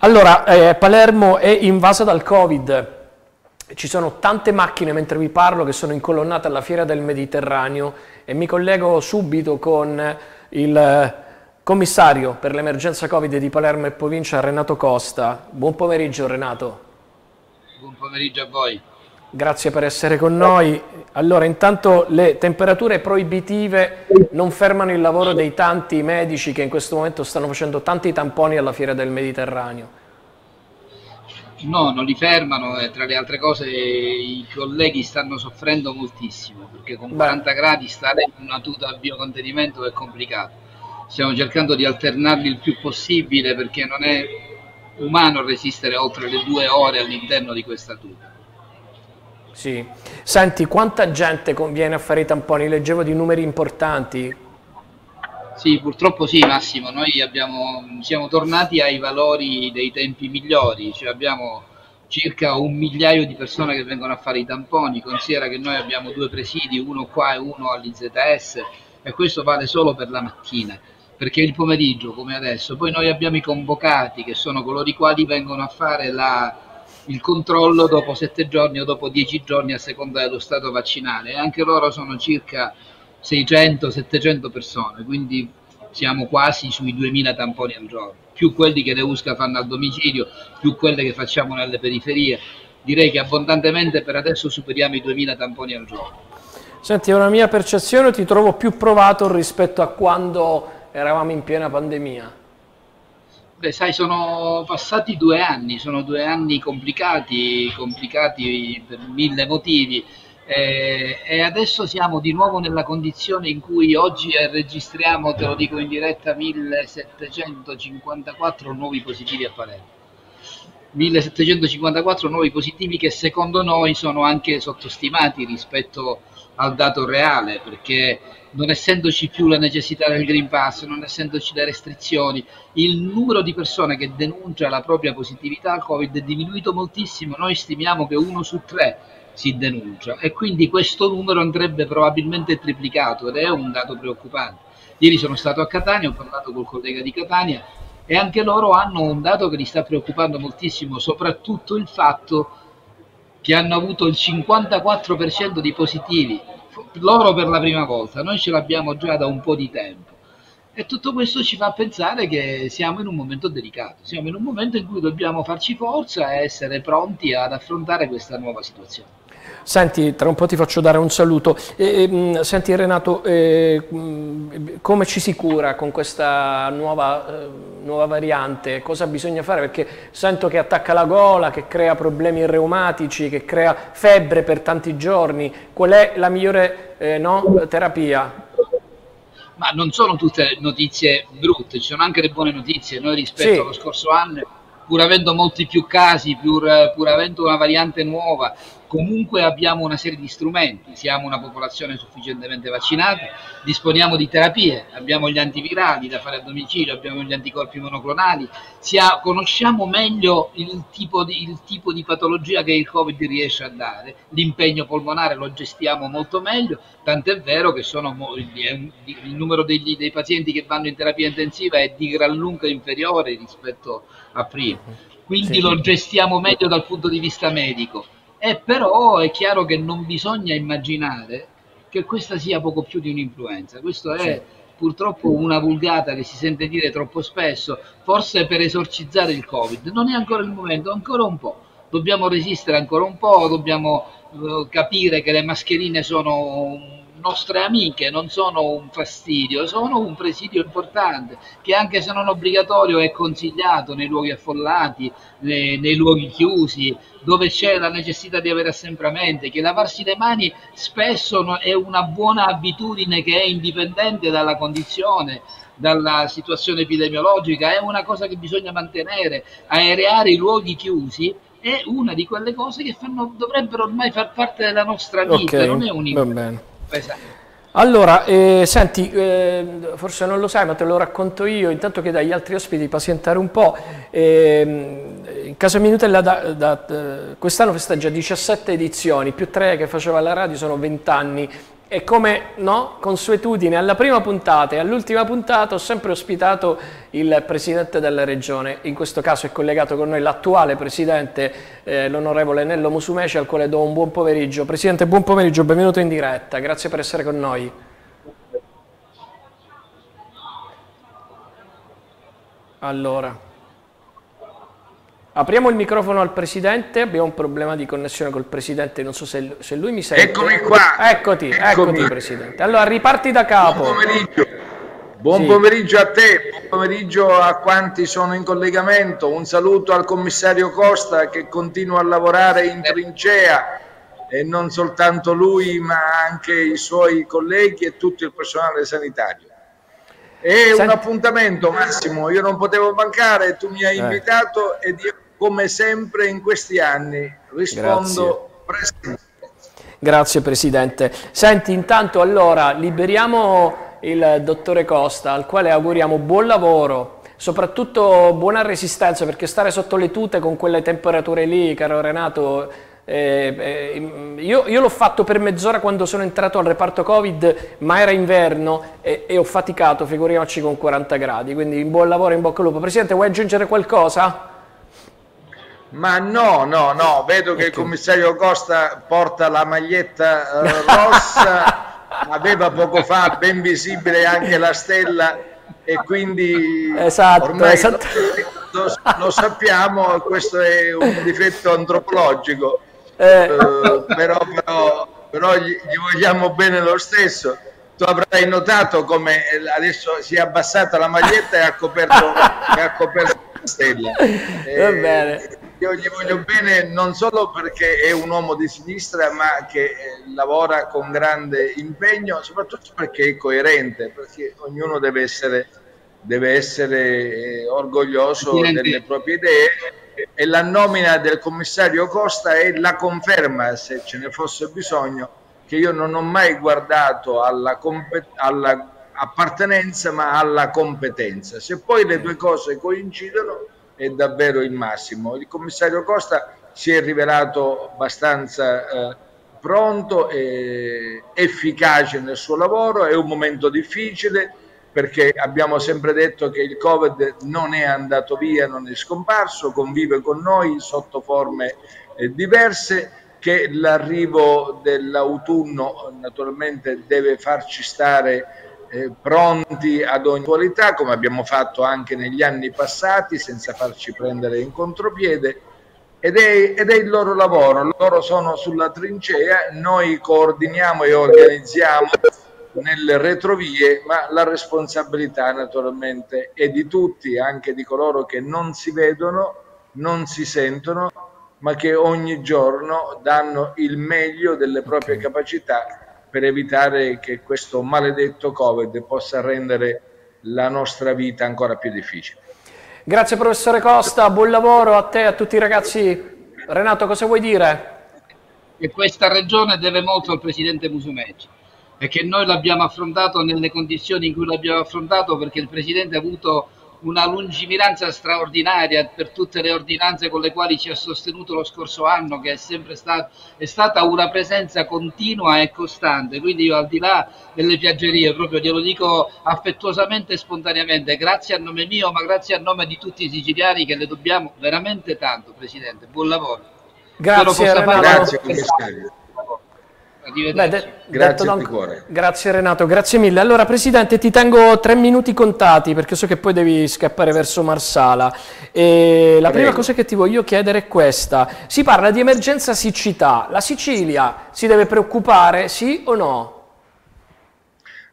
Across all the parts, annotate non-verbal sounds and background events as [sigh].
Allora, eh, Palermo è invasa dal Covid. Ci sono tante macchine mentre vi parlo che sono incolonnate alla Fiera del Mediterraneo e mi collego subito con il commissario per l'emergenza Covid di Palermo e provincia Renato Costa. Buon pomeriggio Renato. Buon pomeriggio a voi. Grazie per essere con noi. Allora, intanto le temperature proibitive non fermano il lavoro dei tanti medici che in questo momento stanno facendo tanti tamponi alla Fiera del Mediterraneo. No, non li fermano e tra le altre cose i colleghi stanno soffrendo moltissimo perché con 40 Beh. gradi stare in una tuta al biocontenimento è complicato. Stiamo cercando di alternarli il più possibile perché non è umano resistere oltre le due ore all'interno di questa tuta. Sì. Senti, quanta gente conviene a fare i tamponi? Leggevo di numeri importanti. Sì, purtroppo sì Massimo, noi abbiamo, siamo tornati ai valori dei tempi migliori, cioè abbiamo circa un migliaio di persone che vengono a fare i tamponi, considera che noi abbiamo due presidi, uno qua e uno all'IZS e questo vale solo per la mattina, perché il pomeriggio come adesso, poi noi abbiamo i convocati che sono coloro i quali vengono a fare la, il controllo dopo sette giorni o dopo dieci giorni a seconda dello stato vaccinale e anche loro sono circa 600-700 persone, quindi siamo quasi sui 2000 tamponi al giorno, più quelli che le USCA fanno al domicilio, più quelli che facciamo nelle periferie. Direi che abbondantemente per adesso superiamo i 2000 tamponi al giorno. Senti, è una mia percezione, ti trovo più provato rispetto a quando eravamo in piena pandemia. Beh, sai, sono passati due anni, sono due anni complicati, complicati per mille motivi. Eh, e adesso siamo di nuovo nella condizione in cui oggi registriamo, te lo dico in diretta, 1754 nuovi positivi a Palermo. 1754 nuovi positivi che secondo noi sono anche sottostimati rispetto al dato reale, perché non essendoci più la necessità del Green Pass, non essendoci le restrizioni, il numero di persone che denuncia la propria positività al Covid è diminuito moltissimo, noi stimiamo che uno su tre si denuncia e quindi questo numero andrebbe probabilmente triplicato ed è un dato preoccupante. Ieri sono stato a Catania, ho parlato col collega di Catania e anche loro hanno un dato che li sta preoccupando moltissimo, soprattutto il fatto che hanno avuto il 54% di positivi, loro per la prima volta, noi ce l'abbiamo già da un po' di tempo. E tutto questo ci fa pensare che siamo in un momento delicato, siamo in un momento in cui dobbiamo farci forza e essere pronti ad affrontare questa nuova situazione. Senti, tra un po' ti faccio dare un saluto. E, senti Renato, eh, come ci si cura con questa nuova, eh, nuova, variante? Cosa bisogna fare? Perché sento che attacca la gola, che crea problemi reumatici, che crea febbre per tanti giorni. Qual è la migliore eh, no, terapia? Ma non sono tutte notizie brutte, ci sono anche le buone notizie. Noi rispetto sì. allo scorso anno pur avendo molti più casi, pur, pur, avendo una variante nuova, comunque abbiamo una serie di strumenti, siamo una popolazione sufficientemente vaccinata, disponiamo di terapie, abbiamo gli antivirali da fare a domicilio, abbiamo gli anticorpi monoclonali, ha, conosciamo meglio il tipo, di, il tipo, di, patologia che il Covid riesce a dare, l'impegno polmonare lo gestiamo molto meglio, tant'è vero che sono, il numero degli, dei pazienti che vanno in terapia intensiva è di gran lunga inferiore rispetto a prima, quindi sì. lo gestiamo meglio dal punto di vista medico e però è chiaro che non bisogna immaginare che questa sia poco più di un'influenza, questo è sì. purtroppo una vulgata che si sente dire troppo spesso, forse per esorcizzare il Covid, non è ancora il momento, ancora un po', dobbiamo resistere ancora un po', dobbiamo uh, capire che le mascherine sono nostre amiche, non sono un fastidio, sono un presidio importante che anche se non obbligatorio è consigliato nei luoghi affollati, nei, nei luoghi chiusi, dove c'è la necessità di avere assembramenti, che lavarsi le mani spesso è una buona abitudine che è indipendente dalla condizione, dalla situazione epidemiologica, è una cosa che bisogna mantenere, aereare i luoghi chiusi è una di quelle cose che fanno, dovrebbero ormai far parte della nostra vita, okay, non è un Esatto. Allora, eh, senti, eh, forse non lo sai, ma te lo racconto io, intanto che dagli altri ospiti pazientare un po'. Eh, in Casa Minutella da, da, quest'anno festeggia 17 edizioni, più 3 che faceva la radio, sono 20 anni e come no, consuetudine alla prima puntata e all'ultima puntata ho sempre ospitato il Presidente della Regione, in questo caso è collegato con noi l'attuale Presidente, eh, l'onorevole Nello Musumeci, al quale do un buon pomeriggio. Presidente, buon pomeriggio, benvenuto in diretta, grazie per essere con noi. Allora... Apriamo il microfono al Presidente, abbiamo un problema di connessione col Presidente, non so se, se lui mi sente. Eccomi qua. Eccoti, Eccomi. eccoti Presidente. Allora riparti da capo. Buon pomeriggio. Buon sì. pomeriggio a te, buon pomeriggio a quanti sono in collegamento, un saluto al commissario Costa che continua a lavorare in trincea e non soltanto lui ma anche i suoi colleghi e tutto il personale sanitario. È Senti. un appuntamento Massimo, io non potevo mancare, tu mi hai eh. invitato ed io come sempre in questi anni. Rispondo presto. Grazie Presidente. Senti, intanto allora liberiamo il dottore Costa, al quale auguriamo buon lavoro, soprattutto buona resistenza, perché stare sotto le tute con quelle temperature lì, caro Renato, eh, eh, io, io l'ho fatto per mezz'ora quando sono entrato al reparto Covid, ma era inverno e, e ho faticato, figuriamoci con 40 gradi, quindi in buon lavoro, in bocca al lupo. Presidente, vuoi aggiungere qualcosa? Ma no, no, no, vedo che il commissario Costa porta la maglietta eh, [laughs] rossa, aveva poco fa ben visibile anche la stella e quindi esatto, ormai esatto. Lo, lo, sappiamo, questo è un difetto antropologico, eh. Uh, però, però, però gli, gli vogliamo bene lo stesso tu avrai notato come adesso si è abbassata la maglietta e ha coperto, e ha coperto la stella. Eh, io gli voglio bene non solo perché è un uomo di sinistra, ma che eh, lavora con grande impegno, soprattutto perché è coerente, perché ognuno deve essere, deve essere eh, orgoglioso Presidente. delle proprie idee e la nomina del commissario Costa è la conferma, se ce ne fosse bisogno, che io non ho mai guardato alla, alla appartenenza ma alla competenza. Se poi le due cose coincidono è davvero il massimo. Il commissario Costa si è rivelato abbastanza eh, pronto e efficace nel suo lavoro, è un momento difficile perché abbiamo sempre detto che il Covid non è andato via, non è scomparso, convive con noi sotto forme eh, diverse, che l'arrivo dell'autunno naturalmente deve farci stare eh, pronti ad ogni qualità, come abbiamo fatto anche negli anni passati, senza farci prendere in contropiede. Ed è, ed è, il loro lavoro, loro sono sulla trincea, noi coordiniamo e organizziamo nelle retrovie, ma la responsabilità naturalmente è di tutti, anche di coloro che non si vedono, non si sentono, ma che ogni giorno danno il meglio delle proprie capacità per evitare che questo maledetto Covid possa rendere la nostra vita ancora più difficile. Grazie professore Costa, buon lavoro a te e a tutti i ragazzi. Renato, cosa vuoi dire? Che questa regione deve molto al presidente Musumeci e che noi l'abbiamo affrontato nelle condizioni in cui l'abbiamo affrontato perché il presidente ha avuto una lungimiranza straordinaria per tutte le ordinanze con le quali ci ha sostenuto lo scorso anno, che è sempre stato, è stata una presenza continua e costante. Quindi io al di là delle piaggerie, proprio glielo dico affettuosamente e spontaneamente, grazie a nome mio, ma grazie a nome di tutti i siciliani che le dobbiamo veramente tanto, Presidente. Buon lavoro. Grazie, Renato. Grazie, commissario. Beh, de- grazie, don... grazie Renato, grazie mille. Allora Presidente ti tengo tre minuti contati perché so che poi devi scappare verso Marsala. E la Prego. prima cosa che ti voglio chiedere è questa. Si parla di emergenza siccità. La Sicilia si deve preoccupare, sì o no?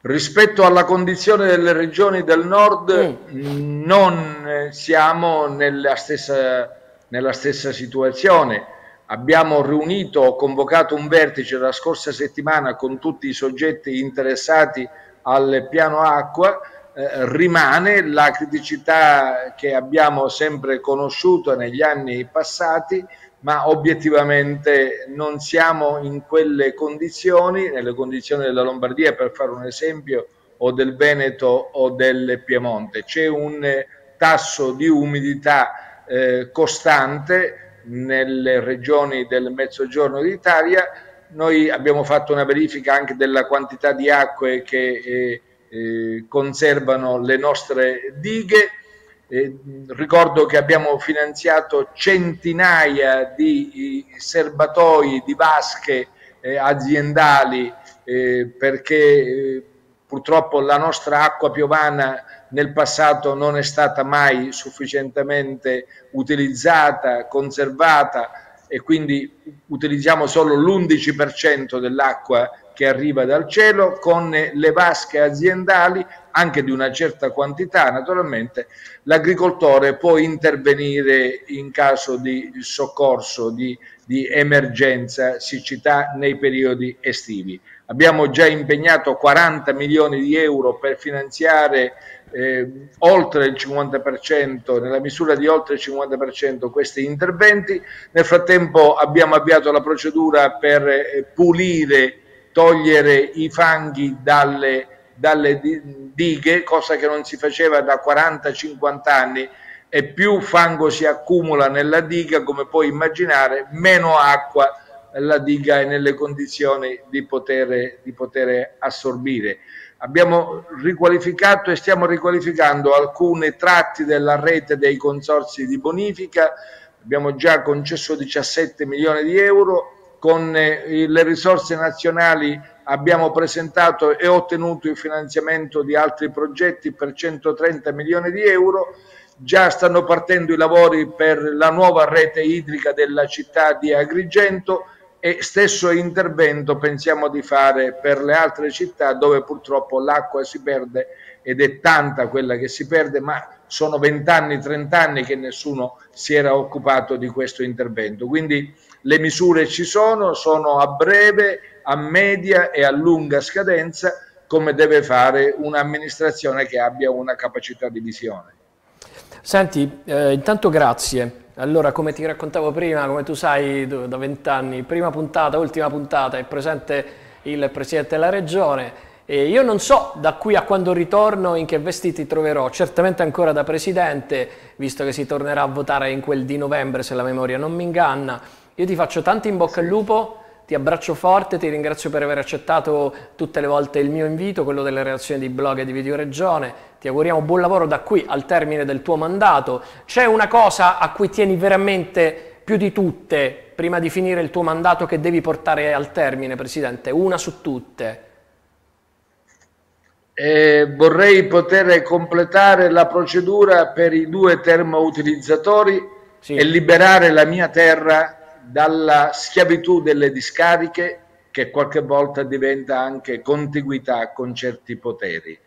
Rispetto alla condizione delle regioni del nord mm. non siamo nella stessa, nella stessa situazione Abbiamo riunito, ho convocato un vertice la scorsa settimana con tutti i soggetti interessati al piano acqua, eh, rimane la criticità che abbiamo sempre conosciuto negli anni passati, ma obiettivamente non siamo in quelle condizioni, nelle condizioni della Lombardia per fare un esempio, o del Veneto o del Piemonte. C'è un tasso di umidità eh, costante nelle regioni del mezzogiorno d'Italia noi abbiamo fatto una verifica anche della quantità di acque che eh, eh, conservano le nostre dighe. Eh, ricordo che abbiamo finanziato centinaia di serbatoi, di vasche eh, aziendali eh, perché eh, purtroppo la nostra acqua piovana nel passato non è stata mai sufficientemente utilizzata, conservata e quindi utilizziamo solo l'11% dell'acqua che arriva dal cielo con le vasche aziendali anche di una certa quantità naturalmente. L'agricoltore può intervenire in caso di soccorso di, di emergenza siccità nei periodi estivi. Abbiamo già impegnato 40 milioni di euro per finanziare eh, oltre il 50%, nella misura di oltre il 50% questi interventi. Nel frattempo abbiamo avviato la procedura per eh, pulire, togliere i fanghi dalle, dalle dighe, cosa che non si faceva da 40-50 anni e più fango si accumula nella diga, come puoi immaginare, meno acqua la diga è nelle condizioni di poter, di poter assorbire. Abbiamo riqualificato e stiamo riqualificando alcuni tratti della rete dei consorsi di bonifica, abbiamo già concesso 17 milioni di euro, con eh, le risorse nazionali abbiamo presentato e ottenuto il finanziamento di altri progetti per 130 milioni di euro, già stanno partendo i lavori per la nuova rete idrica della città di Agrigento, e stesso intervento pensiamo di fare per le altre città dove purtroppo l'acqua si perde ed è tanta quella che si perde, ma sono vent'anni, trent'anni che nessuno si era occupato di questo intervento. Quindi le misure ci sono, sono a breve, a media e a lunga scadenza, come deve fare un'amministrazione che abbia una capacità di visione. Senti, eh, intanto grazie allora, come ti raccontavo prima, come tu sai da vent'anni, prima puntata, ultima puntata, è presente il Presidente della Regione e io non so da qui a quando ritorno in che vestiti troverò, certamente ancora da Presidente, visto che si tornerà a votare in quel di novembre se la memoria non mi inganna. Io ti faccio tanto in bocca al lupo ti abbraccio forte, ti ringrazio per aver accettato tutte le volte il mio invito, quello delle reazioni di blog e di Video Regione. Ti auguriamo buon lavoro da qui al termine del tuo mandato. C'è una cosa a cui tieni veramente più di tutte prima di finire il tuo mandato che devi portare al termine, Presidente? Una su tutte. Eh, vorrei poter completare la procedura per i due termoutilizzatori sì. e liberare la mia terra dalla schiavitù delle discariche che qualche volta diventa anche contiguità con certi poteri.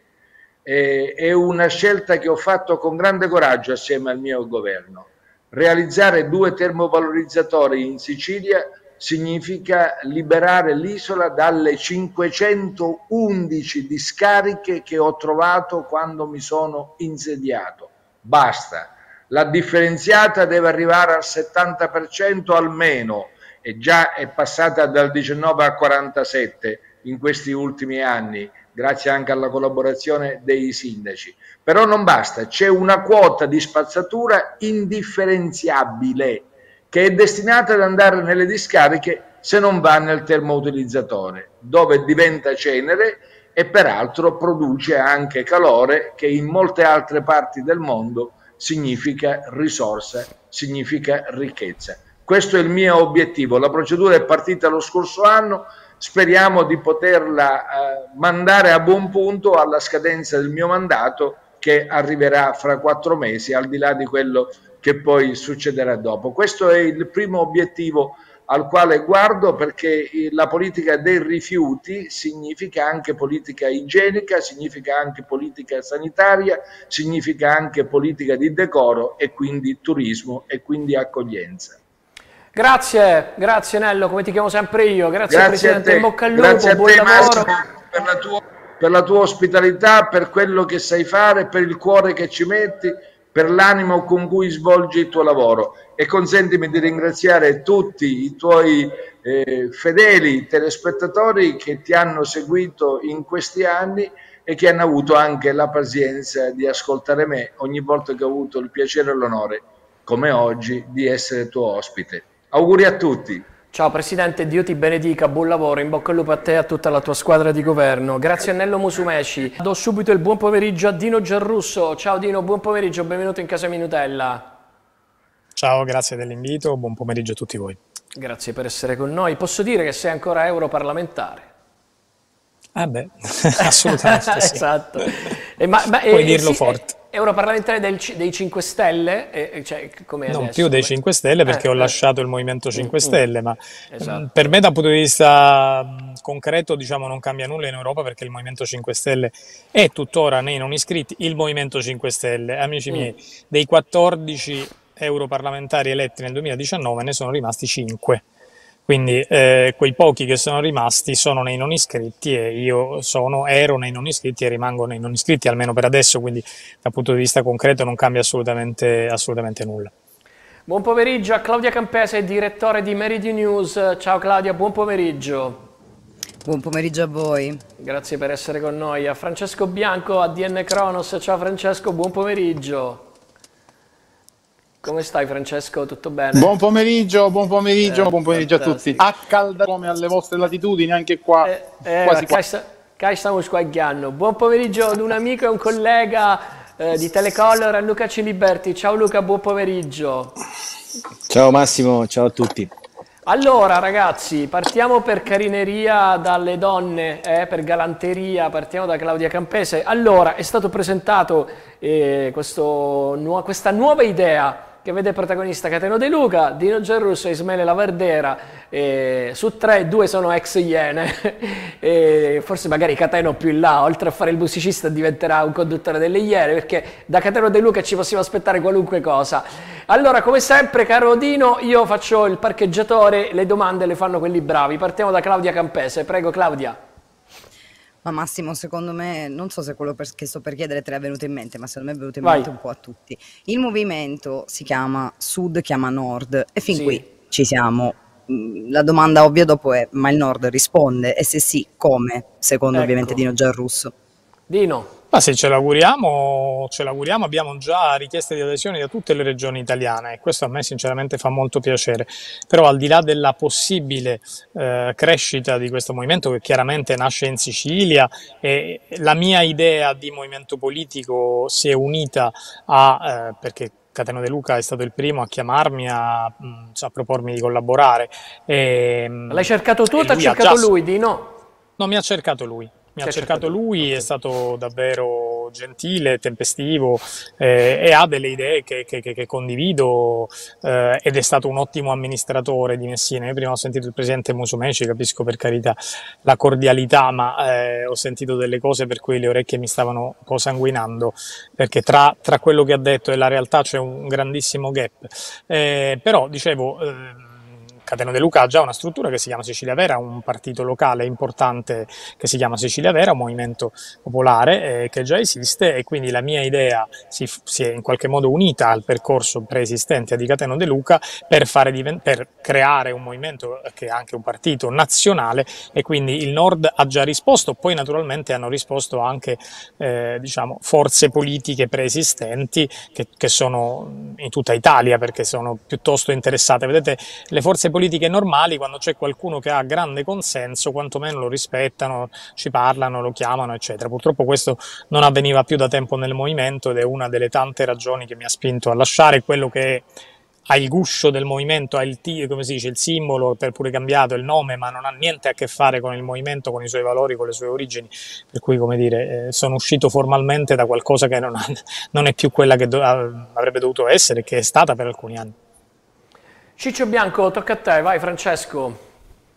E, è una scelta che ho fatto con grande coraggio assieme al mio governo. Realizzare due termovalorizzatori in Sicilia significa liberare l'isola dalle 511 discariche che ho trovato quando mi sono insediato. Basta la differenziata deve arrivare al 70% almeno e già è passata dal 19 al 47 in questi ultimi anni, grazie anche alla collaborazione dei sindaci. Però non basta, c'è una quota di spazzatura indifferenziabile che è destinata ad andare nelle discariche se non va nel termoutilizzatore, dove diventa cenere e peraltro produce anche calore che in molte altre parti del mondo significa risorsa, significa ricchezza. Questo è il mio obiettivo. La procedura è partita lo scorso anno, speriamo di poterla eh, mandare a buon punto alla scadenza del mio mandato che arriverà fra quattro mesi, al di là di quello che poi succederà dopo. Questo è il primo obiettivo al quale guardo perché la politica dei rifiuti significa anche politica igienica, significa anche politica sanitaria, significa anche politica di decoro e quindi turismo e quindi accoglienza. Grazie, grazie Nello, come ti chiamo sempre io, grazie, grazie Presidente, in bocca al lupo, grazie buon te, lavoro. Per la, tua, per la tua ospitalità, per quello che sai fare, per il cuore che ci metti per l'animo con cui svolgi il tuo lavoro e consentimi di ringraziare tutti i tuoi eh, fedeli telespettatori che ti hanno seguito in questi anni e che hanno avuto anche la pazienza di ascoltare me ogni volta che ho avuto il piacere e l'onore, come oggi, di essere tuo ospite. Auguri a tutti. Ciao Presidente, Dio ti benedica, buon lavoro, in bocca al lupo a te e a tutta la tua squadra di governo. Grazie a Nello Musumeci. Do subito il buon pomeriggio a Dino Giarrusso. Ciao Dino, buon pomeriggio, benvenuto in casa Minutella. Ciao, grazie dell'invito, buon pomeriggio a tutti voi. Grazie per essere con noi. Posso dire che sei ancora europarlamentare? Ah beh, [laughs] assolutamente sì. [laughs] esatto. E ma, ma, Puoi e, dirlo sì, forte. Europarlamentare del, dei 5 Stelle, e, cioè, come non adesso, più dei 5 Stelle perché eh, ho lasciato il Movimento 5 mm, mm, Stelle, ma esatto. per me dal punto di vista concreto diciamo non cambia nulla in Europa perché il Movimento 5 Stelle è tuttora nei non iscritti il Movimento 5 Stelle. Amici mm. miei, dei 14 europarlamentari eletti nel 2019 ne sono rimasti 5 quindi eh, quei pochi che sono rimasti sono nei non iscritti e io sono, ero nei non iscritti e rimango nei non iscritti, almeno per adesso, quindi dal punto di vista concreto non cambia assolutamente, assolutamente nulla. Buon pomeriggio a Claudia Campese, direttore di Meridi News. Ciao Claudia, buon pomeriggio. Buon pomeriggio a voi. Grazie per essere con noi. A Francesco Bianco, a DN Cronos. Ciao Francesco, buon pomeriggio. Come stai Francesco? Tutto bene? Buon pomeriggio, buon pomeriggio, eh, buon pomeriggio a tutti. A calda come alle vostre latitudini, anche qua. Eh, eh, quasi qua. Kai stiamo squagliando. Buon pomeriggio ad un amico e un collega eh, di Telecolor, a Luca Ciliberti. Ciao Luca, buon pomeriggio. Ciao Massimo, ciao a tutti. Allora ragazzi, partiamo per carineria dalle donne, eh, per galanteria, partiamo da Claudia Campese. Allora, è stato presentato eh, questo, nu questa nuova idea che vede protagonista Cateno De Luca, Dino Gerrusso e Ismaele Lavardera, eh, su tre, due sono ex Iene, [laughs] e forse magari Cateno più in là, oltre a fare il musicista diventerà un conduttore delle Iene, perché da Cateno De Luca ci possiamo aspettare qualunque cosa. Allora, come sempre, caro Dino, io faccio il parcheggiatore, le domande le fanno quelli bravi. Partiamo da Claudia Campese, prego Claudia. Ma Massimo, secondo me, non so se quello per, che sto per chiedere te è venuto in mente, ma secondo me è venuto in Vai. mente un po' a tutti. Il movimento si chiama Sud, chiama Nord e fin sì. qui ci siamo. Mm, la domanda ovvia dopo è, ma il Nord risponde? E se sì, come? Secondo ecco. ovviamente Dino Gianrusso. Dino. Ma se ce l'auguriamo, ce l'auguriamo, abbiamo già richieste di adesione da tutte le regioni italiane e questo a me sinceramente fa molto piacere. Però al di là della possibile eh, crescita di questo movimento che chiaramente nasce in Sicilia e la mia idea di movimento politico si è unita a, eh, perché Cateno De Luca è stato il primo a chiamarmi, a, mm, a propormi di collaborare. E, L'hai cercato tu o ti ha cercato già... lui, Dino? No, mi ha cercato lui mi ha cercato lui, è stato davvero gentile, tempestivo eh, e ha delle idee che, che, che condivido eh, ed è stato un ottimo amministratore di Messina. Io prima ho sentito il presidente Musumeci, capisco per carità la cordialità, ma eh, ho sentito delle cose per cui le orecchie mi stavano un po' sanguinando, perché tra, tra quello che ha detto e la realtà c'è un grandissimo gap. Eh, però, dicevo ehm, Cateno De Luca ha già una struttura che si chiama Sicilia Vera, un partito locale importante che si chiama Sicilia Vera, un movimento popolare eh, che già esiste e quindi la mia idea si, si, è in qualche modo unita al percorso preesistente di Cateno De Luca per, per, creare un movimento che è anche un partito nazionale e quindi il Nord ha già risposto, poi naturalmente hanno risposto anche eh, diciamo, forze politiche preesistenti che, che sono in tutta Italia perché sono piuttosto interessate. Vedete, le forze politiche politiche normali, quando c'è qualcuno che ha grande consenso, quantomeno lo rispettano, ci parlano, lo chiamano, eccetera. Purtroppo questo non avveniva più da tempo nel movimento ed è una delle tante ragioni che mi ha spinto a lasciare quello che ha il guscio del movimento, ha il, dice, il simbolo, per pure cambiato il nome, ma non ha niente a che fare con il movimento, con i suoi valori, con le sue origini, per cui come dire, eh, sono uscito formalmente da qualcosa che non, ha, non è più quella che do, avrebbe dovuto essere, che è stata per alcuni anni. Ciccio Bianco, tocca a te, vai Francesco.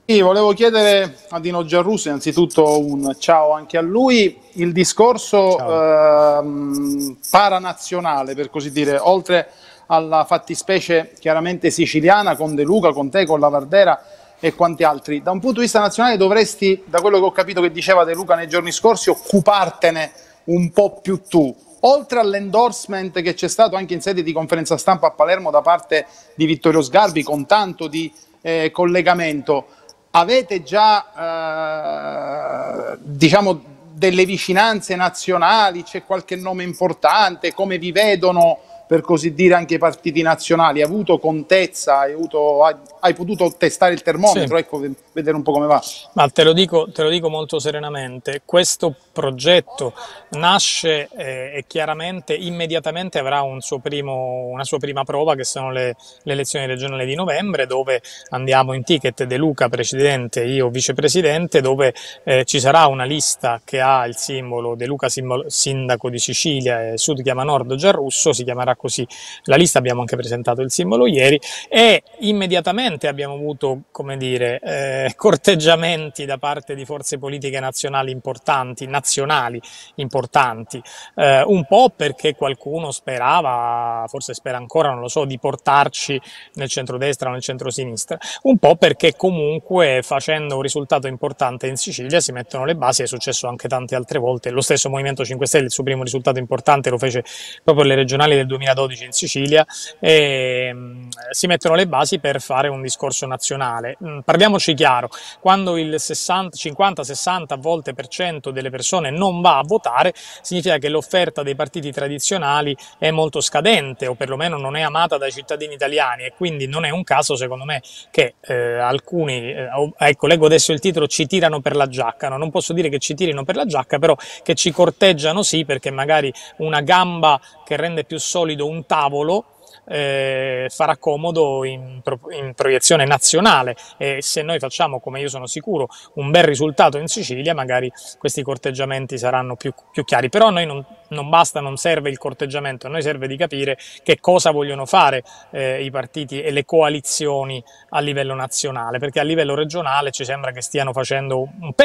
Sì, volevo chiedere a Dino Giarrusso innanzitutto un ciao anche a lui. Il discorso eh, paranazionale, per così dire, oltre alla fattispecie chiaramente siciliana con De Luca, con te, con la Vardera e quanti altri, da un punto di vista nazionale dovresti, da quello che ho capito che diceva De Luca nei giorni scorsi, occupartene un po' più tu oltre all'endorsement che c'è stato anche in sede di conferenza stampa a Palermo da parte di Vittorio Sgarbi con tanto di eh, collegamento, avete già eh, diciamo delle vicinanze nazionali, c'è qualche nome importante, come vi vedono per così dire anche i partiti nazionali? Hai avuto contezza, hai, avuto, hai, potuto testare il termometro, sì. ecco, vedere un po' come va? Ma te lo dico, te lo dico molto serenamente, questo progetto nasce eh, e chiaramente immediatamente avrà un primo, una sua prima prova che sono le, le, elezioni regionali di novembre dove andiamo in ticket De Luca presidente, io vicepresidente, dove eh, ci sarà una lista che ha il simbolo De Luca simbolo, sindaco di Sicilia e Sud chiama Nord Giarrusso, si chiamerà così la lista, abbiamo anche presentato il simbolo ieri e immediatamente abbiamo avuto come dire eh, corteggiamenti da parte di forze politiche nazionali importanti, nazionali importanti, eh, un po' perché qualcuno sperava, forse spera ancora, non lo so, di portarci nel centrodestra o nel centrosinistra, un po' perché comunque facendo un risultato importante in Sicilia si mettono le basi, è successo anche tante altre volte, lo stesso Movimento 5 Stelle il suo primo risultato importante lo fece proprio alle regionali del 2012 in Sicilia e mh, si mettono le basi per fare un discorso nazionale. Mh, parliamoci chiaro, quando il 50-60 volte per cento delle persone non va a votare, significa che l'offerta dei partiti tradizionali è molto scadente o perlomeno non è amata dai cittadini italiani e quindi non è un caso secondo me che eh, alcuni, eh, ecco leggo adesso il titolo, ci tirano per la giacca, no, non posso dire che ci tirino per la giacca, però che ci corteggiano sì perché magari una gamba che rende più solido un tavolo eh, farà comodo in, in, proiezione nazionale e se noi facciamo, come io sono sicuro, un bel risultato in Sicilia, magari questi corteggiamenti saranno più, più chiari. Però noi non, non, basta, non serve il corteggiamento, a noi serve di capire che cosa vogliono fare eh, i partiti e le coalizioni a livello nazionale, perché a livello regionale ci sembra che stiano,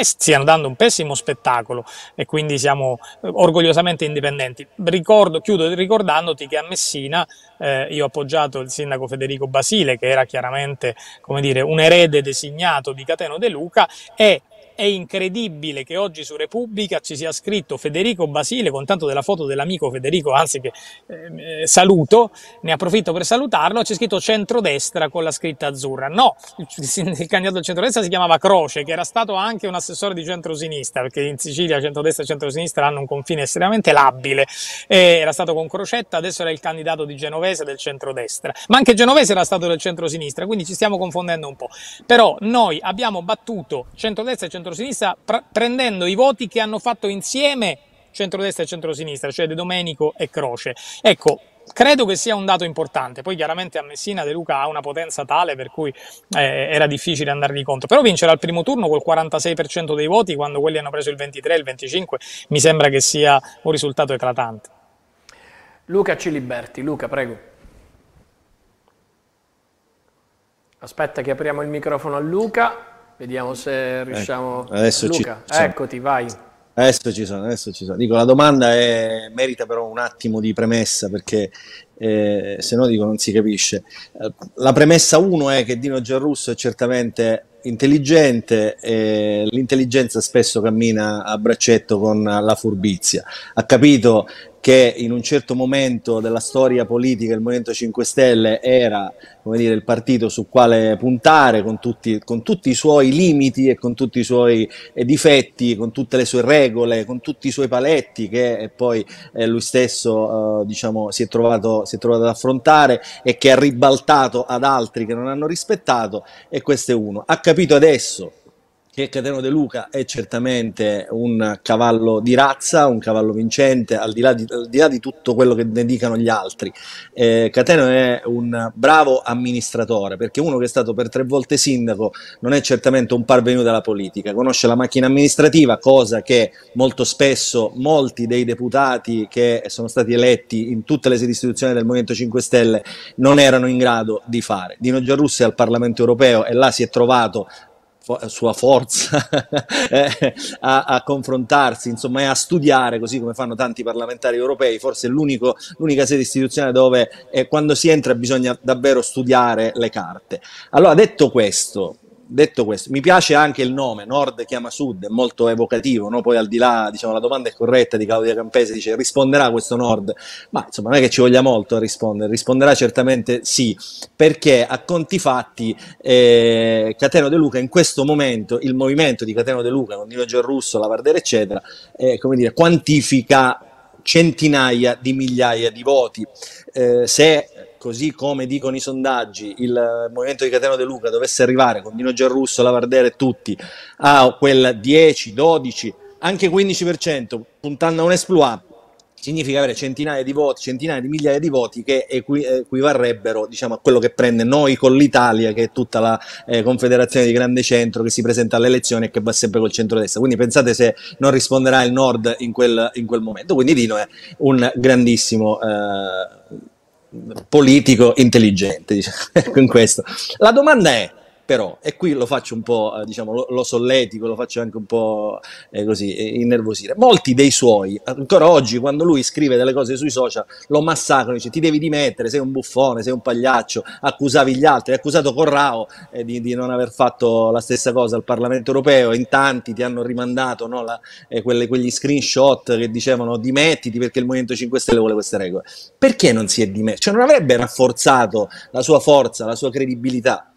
stiano dando un pessimo spettacolo e quindi siamo orgogliosamente indipendenti. Ricordo, chiudo ricordandoti che a Messina eh, io ho appoggiato il sindaco Federico Basile, che era chiaramente dire, un erede designato di Cateno De Luca, e è incredibile che oggi su Repubblica ci sia scritto Federico Basile con tanto della foto dell'amico Federico, anzi che eh, eh saluto, ne approfitto per salutarlo, c'è scritto centrodestra con la scritta azzurra. No, il, candidato del centrodestra si chiamava Croce, che era stato anche un assessore di centrosinistra, perché in Sicilia centrodestra e centrosinistra hanno un confine estremamente labile. E era stato con Crocetta, adesso era il candidato di Genovese del centrodestra. Ma anche Genovese era stato del centrosinistra, quindi ci stiamo confondendo un po'. Però noi abbiamo battuto centrodestra e centrosinistra centrosinistra prendendo i voti che hanno fatto insieme centrodestra e centrosinistra, cioè De Domenico e Croce. Ecco, credo che sia un dato importante. Poi chiaramente a Messina De Luca ha una potenza tale per cui eh, era difficile andargli contro. Però vincere al primo turno col 46% dei voti quando quelli hanno preso il 23 e il 25 mi sembra che sia un risultato eclatante. Luca Ciliberti, Luca prego. Aspetta che apriamo il microfono a Luca. Vediamo se riusciamo. Ecco, adesso Luca, ci eccoti, vai. Adesso ci sono, adesso ci sono. Dico, la domanda è, merita però un attimo di premessa perché eh, se no dico non si capisce. Eh, la premessa uno è che Dino Giarrusso è certamente intelligente e l'intelligenza spesso cammina a braccetto con la furbizia. Ha capito che in un certo momento della storia politica il Movimento 5 Stelle era dire, il partito su quale puntare con tutti, con tutti i suoi limiti e con tutti i suoi eh, difetti, con tutte le sue regole, con tutti i suoi paletti che poi eh, lui stesso eh, diciamo, si, è trovato, si è trovato ad affrontare e che ha ribaltato ad altri che non hanno rispettato e questo è uno. Ha capito adesso che Cateno De Luca è certamente un cavallo di razza, un cavallo vincente, al di là di, di, là di tutto quello che ne dicano gli altri. Eh, Cateno è un bravo amministratore, perché uno che è stato per tre volte sindaco non è certamente un parvenuto alla politica, conosce la macchina amministrativa, cosa che molto spesso molti dei deputati che sono stati eletti in tutte le sedi istituzionali del Movimento 5 Stelle non erano in grado di fare. Dino Giarrussi al Parlamento europeo e là si è trovato sua forza [laughs] eh, a, a, confrontarsi, insomma, e a studiare, così come fanno tanti parlamentari europei, forse è l'unica sede istituzionale dove eh, quando si entra bisogna davvero studiare le carte. Allora, detto questo, detto questo, mi piace anche il nome, Nord chiama Sud, è molto evocativo, no? poi al di là, diciamo, la domanda è corretta di Claudia Campese, dice risponderà questo Nord? Ma insomma non è che ci voglia molto a rispondere, risponderà certamente sì, perché a conti fatti eh, Cateno De Luca in questo momento, il movimento di Cateno De Luca con Dino Giarrusso, Lavardera eccetera, eh, come dire, quantifica centinaia di migliaia di voti. Eh, se così come dicono i sondaggi, il movimento di Cateno De Luca dovesse arrivare con Dino Giarrusso, Lavardera e tutti a quel 10, 12, anche 15%, puntando a un exploit, significa avere centinaia di voti, centinaia di migliaia di voti che equi- equivarrebbero diciamo, a quello che prende noi con l'Italia, che è tutta la eh, confederazione di grande centro che si presenta alle elezioni e che va sempre col centro-destra. Quindi pensate se non risponderà il Nord in quel, in quel momento. Quindi Dino è un grandissimo... Eh, politico intelligente, diciamo, [laughs] con questo. La domanda è, però, e qui lo faccio un po', eh, diciamo, lo, lo solletico, lo faccio anche un po' eh, così, eh, innervosire. Molti dei suoi, ancora oggi, quando lui scrive delle cose sui social, lo massacrano, dice ti devi dimettere, sei un buffone, sei un pagliaccio, accusavi gli altri, hai accusato Corrao eh, di, di, non aver fatto la stessa cosa al Parlamento europeo, in tanti ti hanno rimandato no, la, eh, quelle, quegli screenshot che dicevano dimettiti perché il Movimento 5 Stelle vuole queste regole. Perché non si è dimesso? Cioè non avrebbe rafforzato la sua forza, la sua credibilità?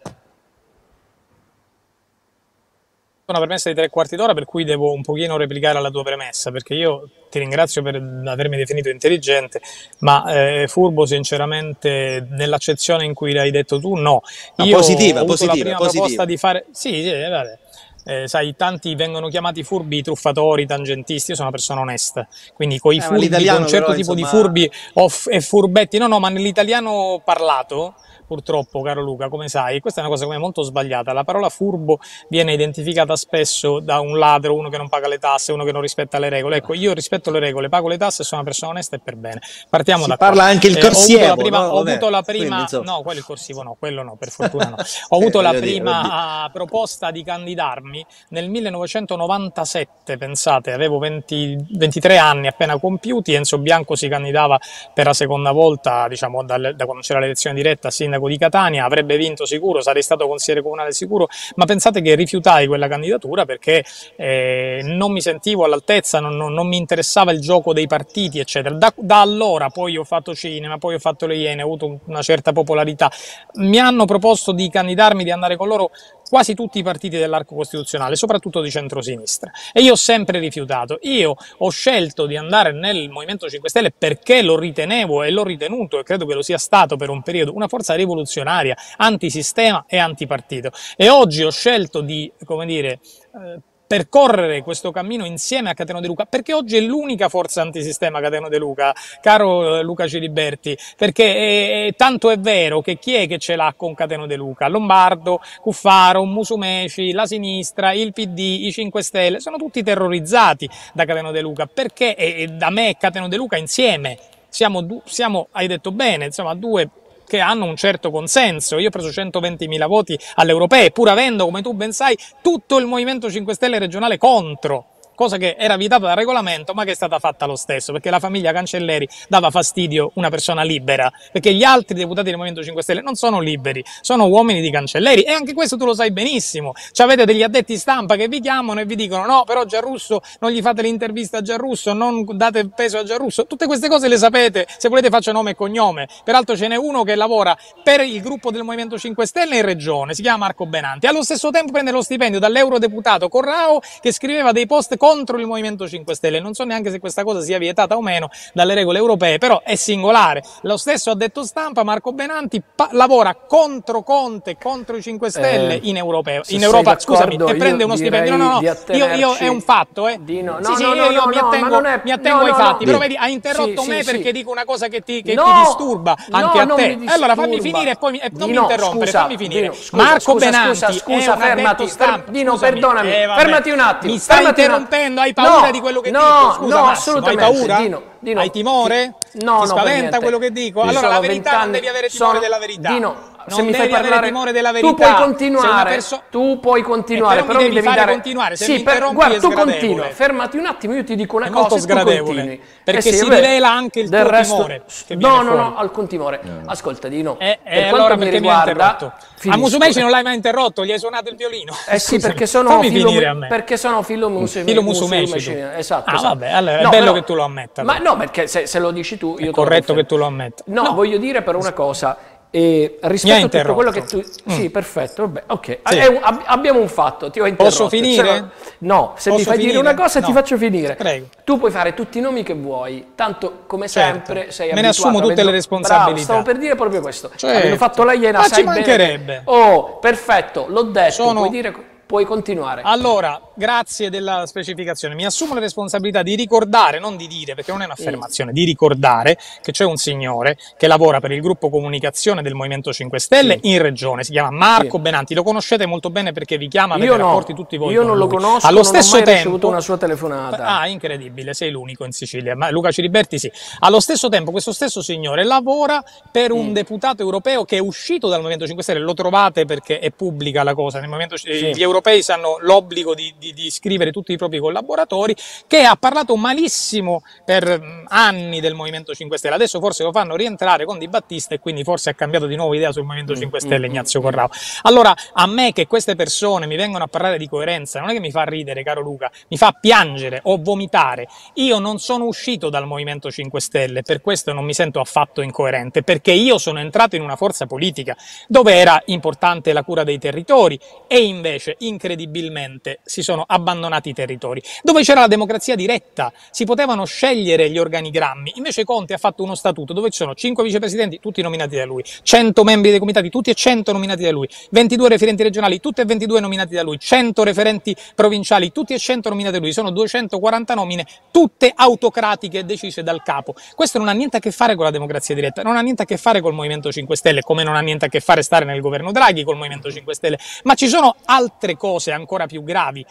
Una premessa di tre quarti d'ora per cui devo un pochino replicare alla tua premessa perché io ti ringrazio per avermi definito intelligente ma eh, furbo sinceramente nell'accezione in cui l'hai detto tu no io no, positiva, ho positiva, la prima positiva. proposta di fare sì, sì vabbè eh, sai, tanti vengono chiamati furbi, truffatori, tangentisti. Io sono una persona onesta, quindi con i Eh, furbi, con un certo però, tipo di insomma- furbi o f- e furbetti. No, no, ma nell'italiano parlato, purtroppo, caro Luca, come sai, questa è una cosa come molto sbagliata. La parola furbo viene identificata spesso da un ladro, uno che non paga le tasse, uno che non rispetta le regole. Ecco, io rispetto le regole, pago le tasse, sono una persona onesta e per bene. Partiamo Si da qua. parla anche il Eh, ho avuto corsivo, la prima, no? avuto la quindi, prima insomma. no, quello il corsivo no, quello no, per [laughs] fortuna no. Ho avuto Eh, la dire, prima proposta di candidarmi nel 1997, pensate, avevo 20 23 anni appena compiuti, Enzo Bianco si candidava per la seconda volta, diciamo, dal- da quando c'era l'elezione diretta a sindaco di Catania, avrebbe vinto sicuro, sarei stato consigliere comunale sicuro, ma pensate che rifiutai quella candidatura perché eh, non mi sentivo all'altezza, non, non- non mi interessava il gioco dei partiti, eccetera. Da, da allora poi ho fatto cinema, poi ho fatto le Iene, ho avuto una certa popolarità. Mi hanno proposto di candidarmi, di andare con loro quasi tutti i partiti dell'arco costituzionale, soprattutto di centrosinistra. E io ho sempre rifiutato. Io ho scelto di andare nel Movimento 5 Stelle perché lo ritenevo e l'ho ritenuto, e credo che lo sia stato per un periodo, una forza rivoluzionaria, antisistema e antipartito. E oggi ho scelto di, come dire, eh, percorrere questo cammino insieme a Cateno De Luca, perché oggi è l'unica forza antisistema Cateno De Luca, caro eh, Luca Ciliberti, perché è- è- tanto è vero che chi è che ce l'ha con Cateno De Luca? Lombardo, Cuffaro, Musumeci, la sinistra, il PD, i 5 Stelle, sono tutti terrorizzati da Cateno De Luca, perché e- e da me e Cateno De Luca insieme siamo, siamo, hai detto bene, insomma, due che hanno un certo consenso. Io ho preso 120.000 voti alle europee, pur avendo, come tu ben sai, tutto il Movimento 5 Stelle regionale contro. Cosa che era vietata dal regolamento, ma che è stata fatta lo stesso, perché la famiglia Cancelleri dava fastidio una persona libera, perché gli altri deputati del Movimento 5 Stelle non sono liberi, sono uomini di Cancelleri, e anche questo tu lo sai benissimo. Ci avete degli addetti stampa che vi chiamano e vi dicono: no, però Giarrusso, non gli fate l'intervista a Giarrusso, non date peso a Giarrusso. Tutte queste cose le sapete, se volete faccio nome e cognome. Peraltro ce n'è uno che lavora per il gruppo del Movimento 5 Stelle in regione, si chiama Marco Benanti. Allo stesso tempo prende lo stipendio dall'eurodeputato Corrao che scriveva dei post contro il Movimento 5 Stelle. Non so neanche se questa cosa sia vietata o meno dalle regole europee, però è singolare. Lo stesso ha detto stampa, Marco Benanti lavora contro Conte, contro i 5 Stelle Eh, in, europeo, in Europa, scusami, e prende uno stipendio. No, no, io, io è un fatto, eh. Dino, no, sì, sì, no, io, mi attengo, è- mi ai fatti, però vedi, ha interrotto Sì, me perché dico una cosa che ti, che ti disturba anche no, a te. allora fammi finire e poi mi- e non mi interrompere, scusa, fammi finire. Marco Benanti scusa, fermati, stampa. Dino, perdonami, eh, fermati un attimo, Mi stai fermati interrompendo, hai paura No, di quello che no, dico? Scusa, no, Massimo, assolutamente, hai paura? Dino, Dino, hai timore? ti- no, ti no, spaventa quello che dico? Allora la sono verità non devi avere timore sono- della verità. Dino, se non mi fai parlare timore della verità. Tu puoi continuare, perso- tu puoi continuare, Eh, però mi devi devi fare dare continuare, se Sì, mi per- interrompi guarda, è tu continua, fermati un attimo, io ti dico una È cosa molto sgradevole, continui. perché Eh sì, si vabbè, rivela anche il del tuo resto- timore No, no, no, alcun timore. Ascolta Dino, E, per e quanto allora mi perché mi ha riguarda, interrotto? A. Musumeci non l'hai mai interrotto, gli hai suonato il violino. Eh sì, perché sono filo, perché sono filo musu- Filo musu- musumeci. Esatto, Ah, esatto. vabbè, allora è No, bello però- che tu lo ammetta, Ma però. No, perché se, se lo dici tu, io lo corretto che tu lo ammetta. No, No. voglio dire però una cosa. E rispetto a tutto quello che tu... Mm. Sì, perfetto, vabbè, ok. Sì. Un... abbiamo un fatto, ti ho interrotto. Posso finire? Cioè, no, se Posso mi fai finire? dire una cosa no. ti faccio finire. Prego. Tu puoi fare tutti i nomi che vuoi, tanto come certo. sempre sei Me ne assumo tutte le responsabilità. Bravo, stavo per dire proprio questo. Certo. Abbiamo fatto la Iena, Ma ci mancherebbe. Bene. Oh, perfetto, l'ho detto, Sono... puoi dire puoi continuare. Allora, grazie della specificazione. Mi assumo la responsabilità di ricordare, non di dire, perché non è un'affermazione, mm. di ricordare che c'è un signore che lavora per il gruppo comunicazione del Movimento 5 Stelle sì. in regione, si chiama Marco sì. Benanti. Lo conoscete molto bene perché vi chiama, avete Io no. rapporti tutti voi. Io non lo conosco, Allo stesso non ho mai tempo, ricevuto una sua telefonata. Ah, incredibile, sei l'unico in Sicilia. Ma Luca Ciriberti sì. Allo stesso tempo questo stesso signore lavora per un mm. deputato europeo che è uscito dal Movimento 5 Stelle, lo trovate perché è pubblica la cosa, nel Movimento sì. gli europei hanno l'obbligo di, di, di iscrivere tutti i propri collaboratori, che ha parlato malissimo per mm, anni del Movimento 5 Stelle. Adesso forse lo fanno rientrare con Di Battista e quindi forse ha cambiato di nuovo idea sul Movimento 5 mm, Stelle mm, Ignazio Corrao. Allora, a me che queste persone mi vengono a parlare di coerenza, non è che mi fa ridere, caro Luca, mi fa piangere o vomitare. Io non sono uscito dal Movimento 5 Stelle, per questo non mi sento affatto incoerente, perché io sono entrato in una forza politica dove era importante la cura dei territori e invece incredibilmente si sono abbandonati i territori, dove c'era la democrazia diretta, si potevano scegliere gli organigrammi, invece Conte ha fatto uno statuto dove ci sono 5 vicepresidenti, tutti nominati da lui, 100 membri dei comitati, tutti e 100 nominati da lui, 22 referenti regionali, tutti e 22 nominati da lui, 100 referenti provinciali, tutti e 100 nominati da lui, sono 240 nomine, tutte autocratiche decise dal capo. Questo non ha niente a che fare con la democrazia diretta, non ha niente a che fare col Movimento 5 Stelle, come non ha niente a che fare stare nel governo Draghi col Movimento 5 Stelle, ma ci sono altre cose ancora più gravi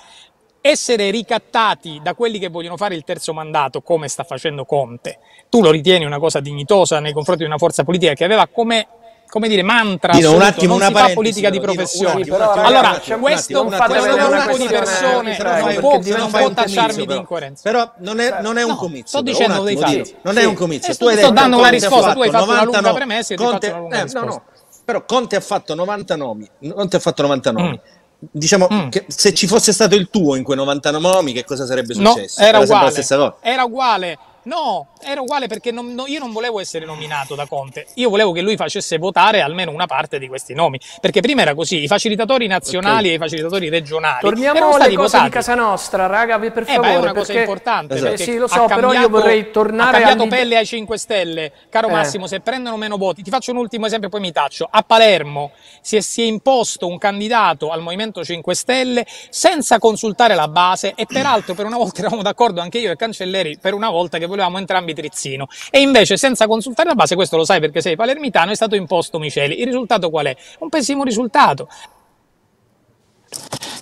essere ricattati da quelli che vogliono fare il terzo mandato, come sta facendo Conte, tu lo ritieni una cosa dignitosa nei confronti di una forza politica che aveva come come dire, mantra Dino, un attimo, non una si fa politica di professione. Dino, attimo, allora, questo un gruppo di persone non può, non può tacciarmi di incoerenza. Però non è, non è un no, comizio. Sto dicendo dei fatti. Non è un comizio. Eh, tu sto dando una risposta, tu hai fatto una lunga premessa e ti faccio una lunga risposta. Però Conte ha fatto 90 nomi, Conte ha fatto 90 nomi. Diciamo mm. che se ci fosse stato il tuo in quei 99 nomi che cosa sarebbe successo? No, era, era uguale. Era uguale. No, era uguale perché non, no, io non volevo essere nominato da Conte, io volevo che lui facesse votare almeno una parte di questi nomi, perché prima era così, i facilitatori nazionali okay. e i facilitatori regionali Torniamo alle cose votati. di casa nostra, raga, per favore. Eh, è una cosa importante, esatto. sì, lo so, però io vorrei tornare a... Ha cambiato pelle ai 5 Stelle, caro eh. Massimo, se prendono meno voti, ti faccio un ultimo esempio poi mi taccio, a Palermo si è, si è imposto un candidato al Movimento 5 Stelle senza consultare la base e peraltro per una volta [laughs] eravamo d'accordo anche io e Cancelleri per una volta che volevamo entrambi Trizzino. E invece, senza consultare la base, questo lo sai perché sei palermitano, è stato imposto Miceli. Il risultato qual è? Un pessimo risultato.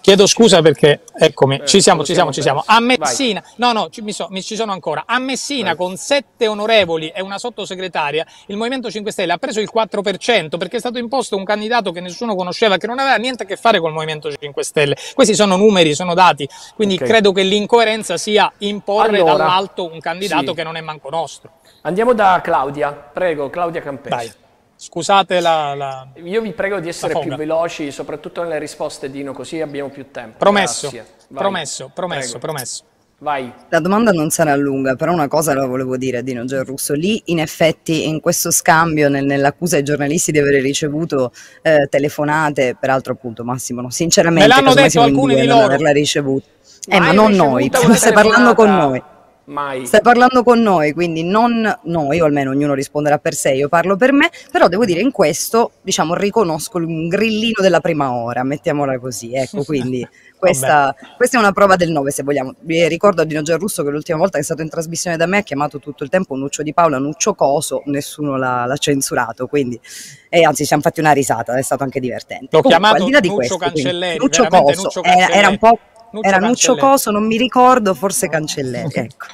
Chiedo scusa perché, eccomi, eh, ci siamo, ci siamo, ci siamo. A Messina, Vai. no, no, ci, mi so, mi, ci sono ancora. A Messina, Vai. con sette onorevoli e una sottosegretaria, il Movimento 5 Stelle ha preso il 4% perché è stato imposto un candidato che nessuno conosceva, che non aveva niente a che fare col Movimento 5 Stelle. Questi sono numeri, sono dati, quindi okay. credo che l'incoerenza sia imporre allora, dall'alto un candidato sì. che non è manco nostro. Andiamo da Claudia, prego, Claudia Campesi. Vai. Scusate la, la, Io vi prego di essere più veloci, soprattutto nelle risposte, Dino, così abbiamo più tempo. Promesso, promesso, promesso, promesso. Vai. La domanda non sarà lunga, però una cosa la volevo dire a Dino Gianrusso. Lì, in effetti, in questo scambio, nel, nell'accusa ai giornalisti di aver ricevuto eh, telefonate, peraltro appunto Massimo, no, sinceramente, Me l'hanno detto alcuni di loro. averla ricevuta. Eh, ma non noi, [laughs] stai parlando con noi. Mai. Stai parlando con noi, quindi non noi, o almeno ognuno risponderà per sé, io parlo per me, però devo dire in questo, diciamo, riconosco un grillino della prima ora, mettiamola così, ecco, [laughs] quindi questa, questa, è una prova del 9 se vogliamo. Vi ricordo a Dino Gianrusso che l'ultima volta che è stato in trasmissione da me ha chiamato tutto il tempo Nuccio di Paola, Nuccio Coso, nessuno l'ha, l'ha censurato, quindi, e anzi ci siamo fatti una risata, è stato anche divertente. L'ho Comunque, chiamato di Nuccio questo, Cancelleri, quindi, Nuccio Coso, Nuccio era, era un po' Nuccio era Nuccio Coso, non mi ricordo, forse Cancelleri, ecco.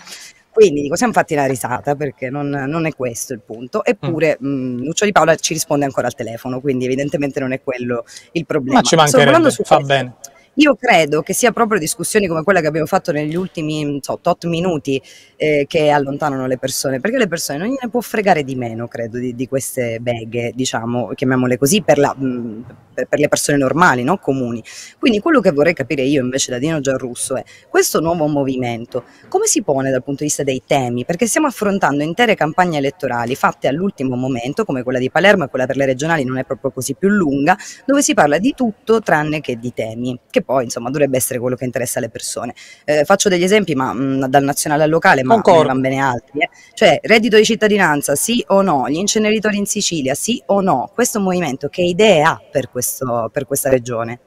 Quindi dico, siamo fatti una risata perché non, non è questo il punto. Eppure mm. mh, mm, Lucio Di Paola ci risponde ancora al telefono, quindi evidentemente non è quello il problema. Ma ci mancherebbe, fa bene. Io credo che sia proprio discussioni come quella che abbiamo fatto negli ultimi so, tot minuti eh, che allontanano le persone, perché le persone non gliene può fregare di meno, credo, di, di queste beghe, diciamo, chiamiamole così, per, la, per, le persone normali, no? comuni. Quindi quello che vorrei capire io invece da Dino Giarrusso è questo nuovo movimento, come si pone dal punto di vista dei temi? Perché stiamo affrontando intere campagne elettorali fatte all'ultimo momento, come quella di Palermo e quella per le regionali non è proprio così più lunga, dove si parla di tutto tranne che di temi, che poi insomma dovrebbe essere quello che interessa alle persone. Eh, faccio degli esempi ma mh, dal nazionale al locale, ma ne vanno bene altri. Eh. Cioè reddito di cittadinanza sì o no, gli inceneritori in Sicilia sì o no, questo movimento che idee ha per, questo, per questa regione?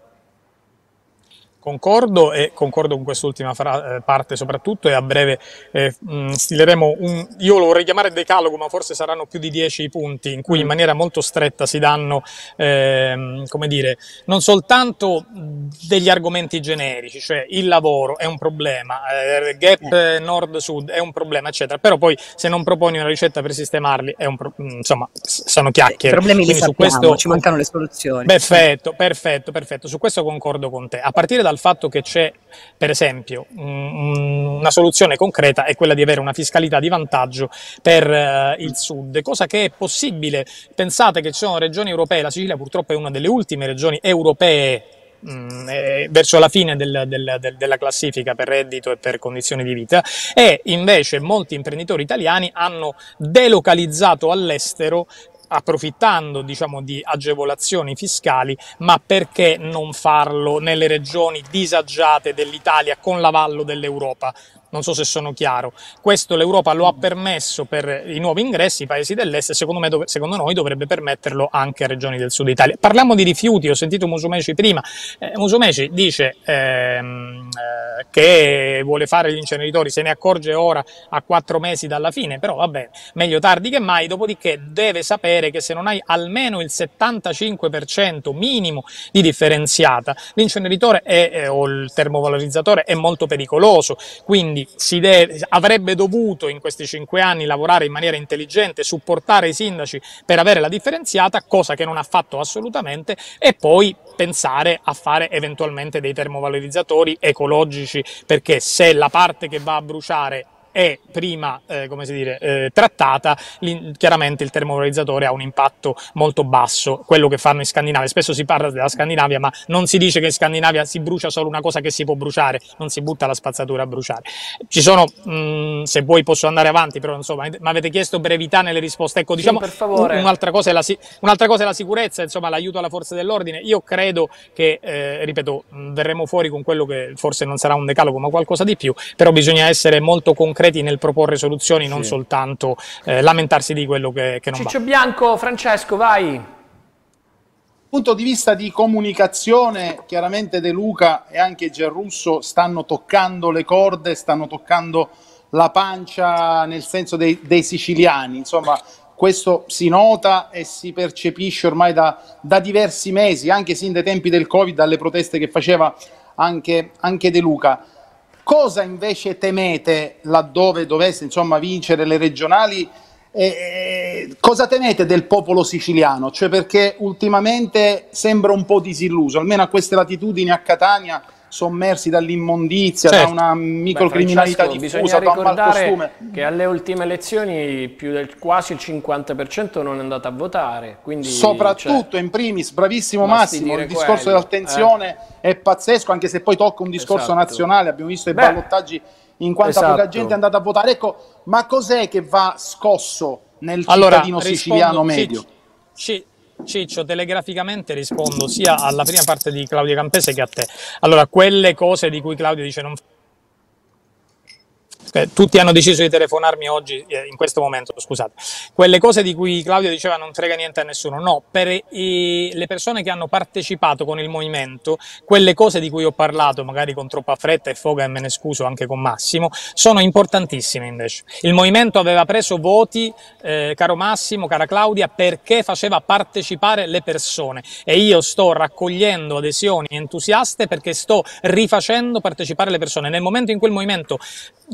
Concordo e concordo con quest'ultima eh, parte soprattutto e a breve eh, stileremo un, io lo vorrei chiamare decalogo ma forse saranno più di dieci punti in cui in mm. maniera molto stretta si danno, eh, come dire, non soltanto degli argomenti generici, cioè il lavoro è un problema, eh, gap eh. nord-sud è un problema eccetera, però poi se non proponi una ricetta per sistemarli è un pro- insomma sono chiacchiere. I problemi Quindi li sappiamo, questo, ci mancano le soluzioni. Perfetto, perfetto, perfetto, su questo concordo con te. A partire dal dal fatto che c'è, per esempio, una soluzione concreta è quella di avere una fiscalità di vantaggio per uh, il Sud, cosa che è possibile. Pensate che ci sono regioni europee, la Sicilia purtroppo è una delle ultime regioni europee mm, eh, verso la fine del, del, del, della classifica per reddito e per condizioni di vita e invece molti imprenditori italiani hanno delocalizzato all'estero approfittando diciamo, di agevolazioni fiscali, ma perché non farlo nelle regioni disagiate dell'Italia con l'avallo dell'Europa? Non so se sono chiaro. Questo l'Europa lo ha permesso per i nuovi ingressi, i paesi dell'est, secondo, me, secondo noi dovrebbe permetterlo anche a regioni del sud Italia. Parliamo di rifiuti, ho sentito Musumeci prima, eh, Musumeci dice ehm, eh, che vuole fare gli inceneritori, se ne accorge ora a quattro mesi dalla fine, però bene, meglio tardi che mai, dopodiché deve sapere che se non hai almeno il 75% minimo di differenziata, l'inceneritore è, eh, o il termovalorizzatore è molto pericoloso, quindi deve, avrebbe dovuto in questi cinque anni lavorare in maniera intelligente, supportare i sindaci per avere la differenziata, cosa che non ha fatto assolutamente, e poi pensare a fare eventualmente dei termovalorizzatori ecologici, perché se la parte che va a bruciare è prima eh, come si dire, eh, trattata, chiaramente il termovalorizzatore ha un impatto molto basso, quello che fanno in Scandinavia. Spesso si parla della Scandinavia, ma non si dice che in Scandinavia si brucia solo una cosa che si può bruciare, non si butta la spazzatura a bruciare. Ci sono, mh, mm, se vuoi posso andare avanti, però insomma, mi avete chiesto brevità nelle risposte. Ecco, diciamo, sì, un'altra, cosa un'altra, cosa è la, sicurezza, insomma, l'aiuto alla forza dell'ordine. Io credo che, eh, ripeto, verremo fuori con quello che forse non sarà un decalogo, ma qualcosa di più, però bisogna essere molto concreti concreti nel proporre soluzioni, non sì. soltanto eh, lamentarsi di quello che, che non Ciccio va. Bianco, Francesco, vai punto di vista di comunicazione, chiaramente De Luca e anche Gerrusso stanno toccando le corde, stanno toccando la pancia nel senso dei, dei siciliani. Insomma, questo si nota e si percepisce ormai da, da, diversi mesi, anche sin dai tempi del Covid, dalle proteste che faceva anche, anche De Luca. Cosa invece temete laddove dovesse insomma, vincere le regionali? Eh, cosa temete del popolo siciliano? Cioè perché ultimamente sembra un po' disilluso, almeno a queste latitudini a Catania sommersi dall'immondizia, certo. da una microcriminalità Beh, diffusa, da un malcostume. che alle ultime elezioni più del quasi il 50% non è andato a votare. Quindi, Soprattutto cioè, in primis, bravissimo Massimo, il discorso quello. dell'attenzione eh. è pazzesco, anche se poi tocca un discorso esatto. nazionale, abbiamo visto i Beh, ballottaggi in quanto esatto. poca gente è andata a votare. Ecco, ma cos'è che va scosso nel allora, cittadino siciliano medio? Ci, ci, Ciccio, telegraficamente rispondo sia alla prima parte di Claudia Campese che a te. Allora, quelle cose di cui Claudio dice non tutti hanno deciso di telefonarmi oggi, eh, in questo momento, scusate. Quelle cose di cui Claudio diceva non frega niente a nessuno, no, per i, le persone che hanno partecipato con il movimento, quelle cose di cui ho parlato, magari con troppa fretta e foga e me ne scuso anche con Massimo, sono importantissime invece. Il movimento aveva preso voti, eh, caro Massimo, cara Claudia, perché faceva partecipare le persone e io sto raccogliendo adesioni entusiaste perché sto rifacendo partecipare le persone. Nel momento in cui il movimento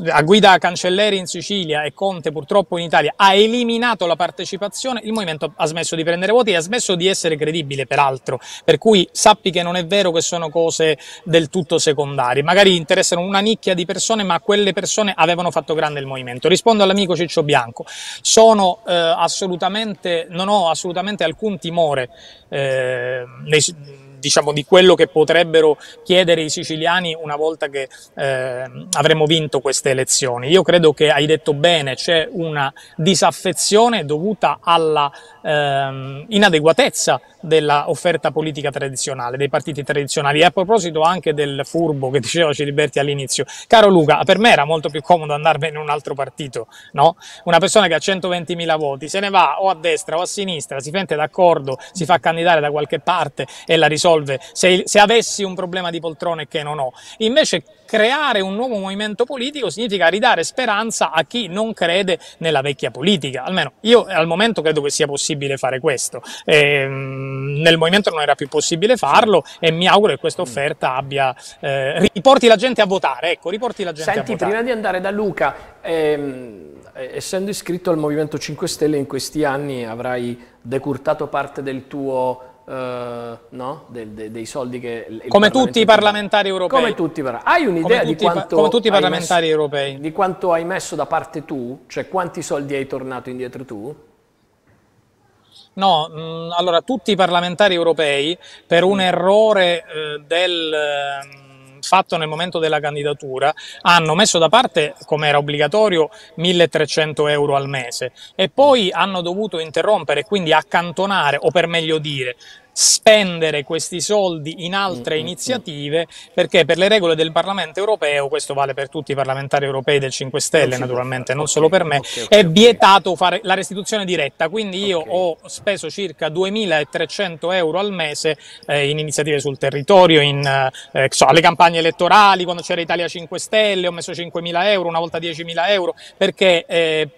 a guida Cancelleri in Sicilia e Conte purtroppo in Italia ha eliminato la partecipazione, il movimento ha smesso di prendere voti e ha smesso di essere credibile peraltro, per cui sappi che non è vero che sono cose del tutto secondarie, magari interessano una nicchia di persone ma quelle persone avevano fatto grande il movimento. Rispondo all'amico Ciccio Bianco, sono eh, assolutamente, non ho assolutamente alcun timore eh, nei, diciamo, di quello che potrebbero chiedere i siciliani una volta che eh, avremo vinto queste elezioni. Io credo che hai detto bene, c'è una disaffezione dovuta alla ehm, inadeguatezza dell'offerta politica tradizionale, dei partiti tradizionali. E a proposito anche del furbo che [laughs] diceva Ciliberti all'inizio, caro Luca, per me era molto più comodo andarmene in un altro partito, no? Una persona che ha 120.000 voti se ne va o a destra o a sinistra, si mette d'accordo, si fa candidare da qualche parte e la risolve se, se avessi un problema di poltrone che non ho. Invece creare un nuovo movimento politico significa ridare speranza a chi non crede nella vecchia politica. Almeno io al momento credo che sia possibile fare questo. E, ehm, nel movimento non era più possibile farlo e mi auguro che questa offerta abbia, eh, riporti la gente a votare. Ecco, riporti la gente Senti, a votare. prima di andare da Luca, ehm, essendo iscritto al Movimento 5 Stelle in questi anni avrai decurtato parte del tuo Uh, no? de, de, dei soldi che come tutti i parlamentari europei. Come tutti hai un'idea di quanto come tutti i parlamentari messo, europei. di quanto hai messo da parte tu? Cioè quanti soldi hai tornato indietro tu? No, mh, mm, allora tutti i parlamentari europei per un errore eh, del eh, fatto nel momento della candidatura hanno messo da parte, come era obbligatorio, 1300 euro al mese. E poi hanno dovuto interrompere, quindi accantonare, o per meglio dire, spendere questi soldi in altre mm, mm, mm. iniziative perché per le regole del Parlamento europeo, questo vale per tutti i parlamentari europei del 5 Stelle naturalmente, non solo per me, è vietato fare la restituzione diretta, quindi io ho speso circa 2.300 euro al mese eh, in iniziative sul territorio, in, eh, so, alle campagne elettorali, quando c'era Italia 5 Stelle ho messo 5.000 euro, una volta 10.000 euro, perché eh,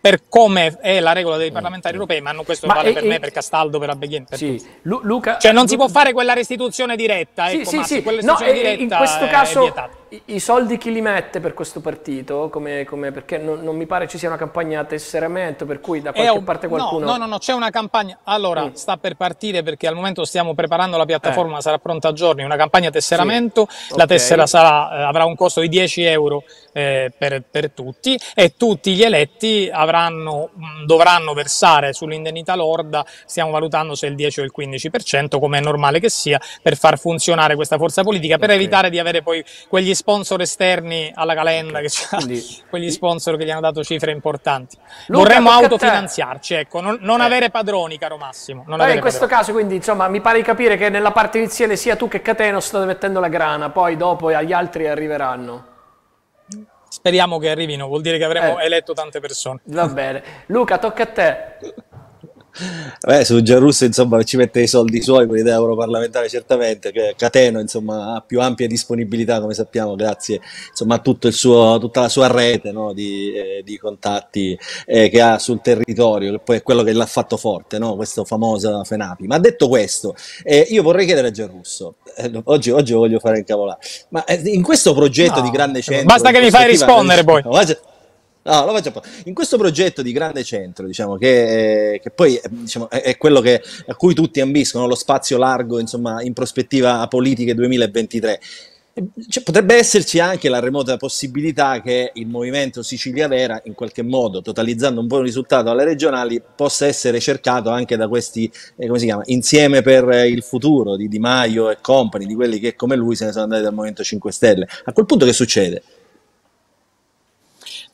per come è la regola dei parlamentari europei, ma non questo ma vale e, per me, per Castaldo, per Abbeghin. Per sì. Lu Luca, cioè non Lu si può fare quella restituzione diretta, sì, ecco, sì, sì. quella restituzione no, diretta in questo caso i soldi chi li mette per questo partito? Come, come, perché non, non, mi pare ci sia una campagna a tesseramento, per cui da qualche un, parte qualcuno... No, no, no, c'è una campagna... Allora, mm. sta per partire perché al momento stiamo preparando la piattaforma, eh. sarà pronta a giorni, una campagna a tesseramento, sì. la okay. tessera sarà, eh, avrà un costo di 10 euro eh, per, per, tutti e tutti gli eletti avranno, mh, dovranno versare sull'indennità lorda, stiamo valutando se il 10 o il 15%, come è normale che sia, per far funzionare questa forza politica, per okay. evitare di avere poi quegli sponsor esterni alla calenda, okay. che Quindi, [laughs] quegli sponsor che gli hanno dato cifre importanti. Luca, Vorremmo autofinanziarci, ecco, non, non eh. avere padroni, caro Massimo. Non Beh, in questo padroni. caso, quindi, insomma, mi pare di capire che nella parte iniziale sia tu che Cateno state mettendo la grana, poi dopo agli altri arriveranno. Speriamo che arrivino, vuol dire che avremo eh. eletto tante persone. Va bene. Luca, tocca a te. [laughs] Beh, su Gianrusso insomma ci mette i soldi suoi con l'idea europarlamentare certamente, che Cateno insomma ha più ampia disponibilità come sappiamo grazie insomma a tutto il suo, tutta la sua rete no, di, eh, di, contatti eh, che ha sul territorio, che poi è quello che l'ha fatto forte, no, questo famoso Fenapi. Ma detto questo, eh, io vorrei chiedere a Gianrusso, eh, oggi, oggi voglio fare incavolare, ma eh, in questo progetto no, di grande centro... Basta che mi fai rispondere poi. No, lo faccio In questo progetto di grande centro, diciamo, che, che poi diciamo, è, quello che, a cui tutti ambiscono, lo spazio largo insomma, in prospettiva politiche 2023, cioè, potrebbe esserci anche la remota possibilità che il movimento Sicilia Vera, in qualche modo, totalizzando un buon risultato alle regionali, possa essere cercato anche da questi, eh, come si chiama, insieme per il futuro di Di Maio e compagni, di quelli che come lui se ne sono andati dal Movimento 5 Stelle. A quel punto che succede?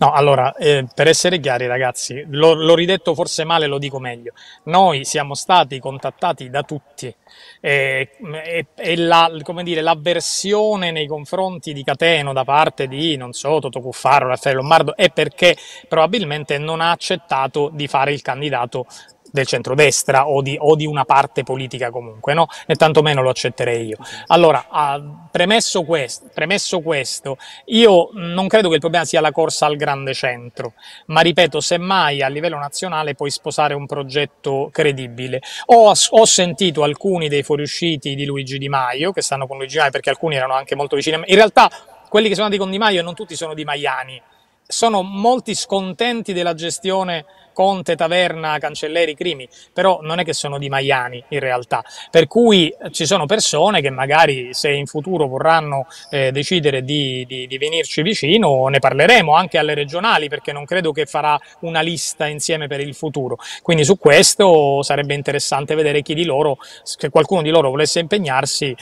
No, allora, eh, per essere chiari ragazzi, l'ho ridetto forse male, lo dico meglio. Noi siamo stati contattati da tutti e, e, e la, dire, l'avversione nei confronti di Cateno da parte di, non so, Toto Cuffaro, Raffaele Lombardo è perché probabilmente non ha accettato di fare il candidato del centrodestra o di, o di una parte politica comunque, no? né tantomeno lo accetterei io. Allora, ah, premesso, questo, premesso questo, io non credo che il problema sia la corsa al grande centro, ma ripeto, semmai a livello nazionale puoi sposare un progetto credibile. Ho, ho sentito alcuni dei fuoriusciti di Luigi Di Maio, che stanno con Luigi Di Maio perché alcuni erano anche molto vicini a me, in realtà quelli che sono andati con Di Maio non tutti sono di Maiani, sono molti scontenti della gestione Conte, Taverna, Cancelleri, Crimi, però non è che sono di Maiani in realtà, per cui ci sono persone che magari se in futuro vorranno eh, decidere di, di, di, venirci vicino ne parleremo anche alle regionali perché non credo che farà una lista insieme per il futuro, quindi su questo sarebbe interessante vedere chi di loro, se qualcuno di loro volesse impegnarsi,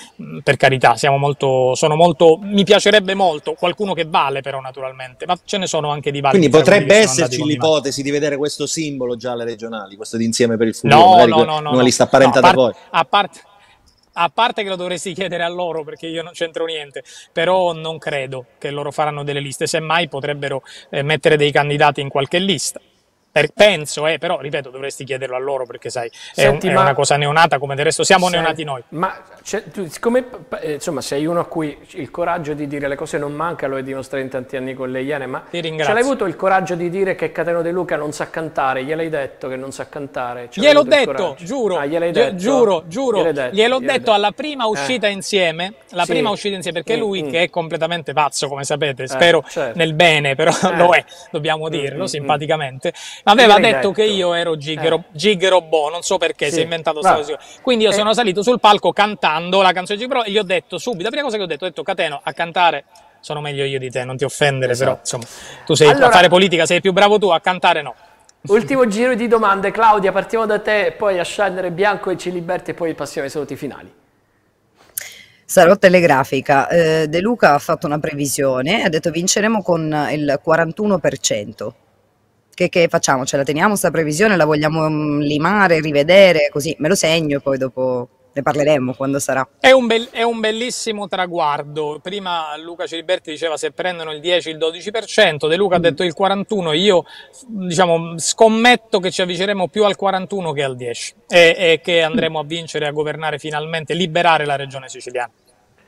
per carità, siamo molto, sono molto, mi piacerebbe molto, qualcuno che vale però naturalmente, ma ce ne sono anche di validi. Quindi potrebbe esserci l'ipotesi di vedere questo simbolo già alle regionali, questo d'insieme per il futuro, no, no, no, no, una lista apparentata no, a poi. A parte, a parte che lo dovresti chiedere a loro perché io non c'entro niente, però non credo che loro faranno delle liste, semmai potrebbero eh, mettere dei candidati in qualche lista penso, eh, però ripeto, dovresti chiederlo a loro perché sai, Senti, è, un, è, una cosa neonata come del resto siamo sai, neonati noi. Ma tu, siccome eh, insomma sei uno a cui il coraggio di dire le cose non manca, lo hai dimostrato in tanti anni con le Iene, ma ce l'hai avuto il coraggio di dire che Cateno De Luca non sa cantare? Gliel'hai detto che non sa cantare? gliel'ho detto, giuro, ah, detto? giuro, giuro, gliel'ho detto, gliel'ho detto, detto alla prima eh. uscita eh. insieme, la sì. prima uscita insieme, perché mm, lui mm. che è completamente pazzo, come sapete, eh, spero certo. nel bene, però [laughs] lo è, dobbiamo dirlo mm, mm simpaticamente, aveva detto che io ero Gigero, eh. Gigero Bo, non so perché, sì. si è inventato questa cosa. Quindi io eh. sono salito sul palco cantando la canzone di Gigero e gli ho detto subito, la prima cosa che ho detto, ho detto Cateno a cantare sono meglio io di te, non ti offendere, esatto. però insomma, tu sei allora, a fare politica, sei più bravo tu, a cantare no. [laughs] Ultimo giro di domande, Claudia, partiamo da te, poi a scendere Bianco e Ciliberti e poi passiamo ai saluti finali. Sarò telegrafica. Eh, De Luca ha fatto una previsione, ha detto vinceremo con il 41%. Che, che facciamo? Ce la teniamo questa previsione? La vogliamo mm, limare, rivedere? Così me lo segno e poi dopo ne parleremo quando sarà. È un, bel, è un, bellissimo traguardo. Prima Luca Ciliberti diceva se prendono il 10, il 12%, De Luca mm. ha detto il 41%, io diciamo, scommetto che ci avviceremo più al 41% che al 10% e, e che andremo a vincere, a governare finalmente, liberare la regione siciliana.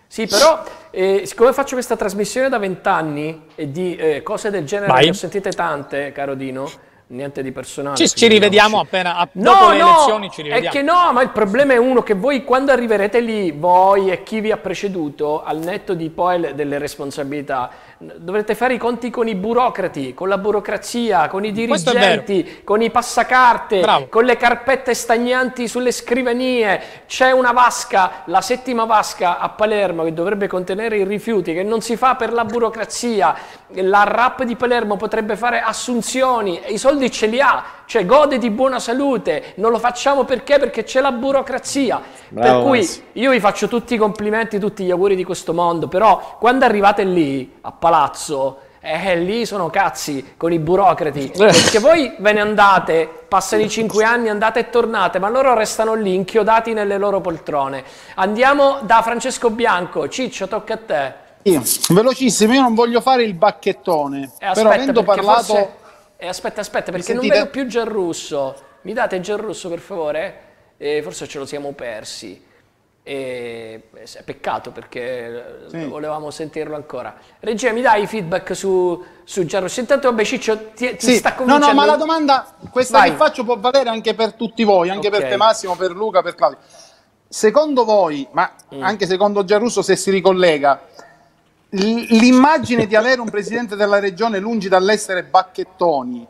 Sì, però eh, siccome faccio questa trasmissione da vent'anni e di eh, cose del genere Vai. ne ho sentite tante, caro Dino, niente di personale. Ci, ci rivediamo appena a, no, dopo le no, elezioni ci rivediamo. È che no, ma il problema è uno che voi quando arriverete lì, voi e chi vi ha preceduto, al netto di poi delle responsabilità, dovrete fare i conti con i burocrati, con la burocrazia, con i dirigenti, con i passacarte, Bravo. con le carpette stagnanti sulle scrivanie. C'è una vasca, la settima vasca a Palermo che dovrebbe contenere i rifiuti, che non si fa per la burocrazia. La RAP di Palermo potrebbe fare assunzioni e i soldi ce li ha, cioè gode di buona salute. Non lo facciamo perché? Perché c'è la burocrazia. Bravo, per cui io vi faccio tutti i complimenti, tutti gli auguri di questo mondo, però quando arrivate lì a palazzo, eh, lì sono cazzi con i burocrati, [laughs] perché voi ve ne andate, passano i cinque anni, andate e tornate, ma loro restano lì inchiodati nelle loro poltrone. Andiamo da Francesco Bianco, Ciccio, tocca a te. Io, velocissimo, io non voglio fare il bacchettone, eh, però avendo parlato... Forse... Eh, aspetta, aspetta, perché non vedo più Gianrusso. Mi date Gianrusso, per favore? Eh, forse ce lo siamo persi. E è peccato perché sì. volevamo sentirlo ancora. Regia, mi dai feedback su, su Gianrossi? Intanto, vabbè, Ciccio, ti, ti sì. sta convincendo? No, no, ma la domanda, questa Vai. che faccio può valere anche per tutti voi, anche okay. per te Massimo, per Luca, per Claudio. Secondo voi, ma mm. anche secondo Gianrusso se si ricollega, l'immagine di avere un presidente della regione lungi dall'essere bacchettoni,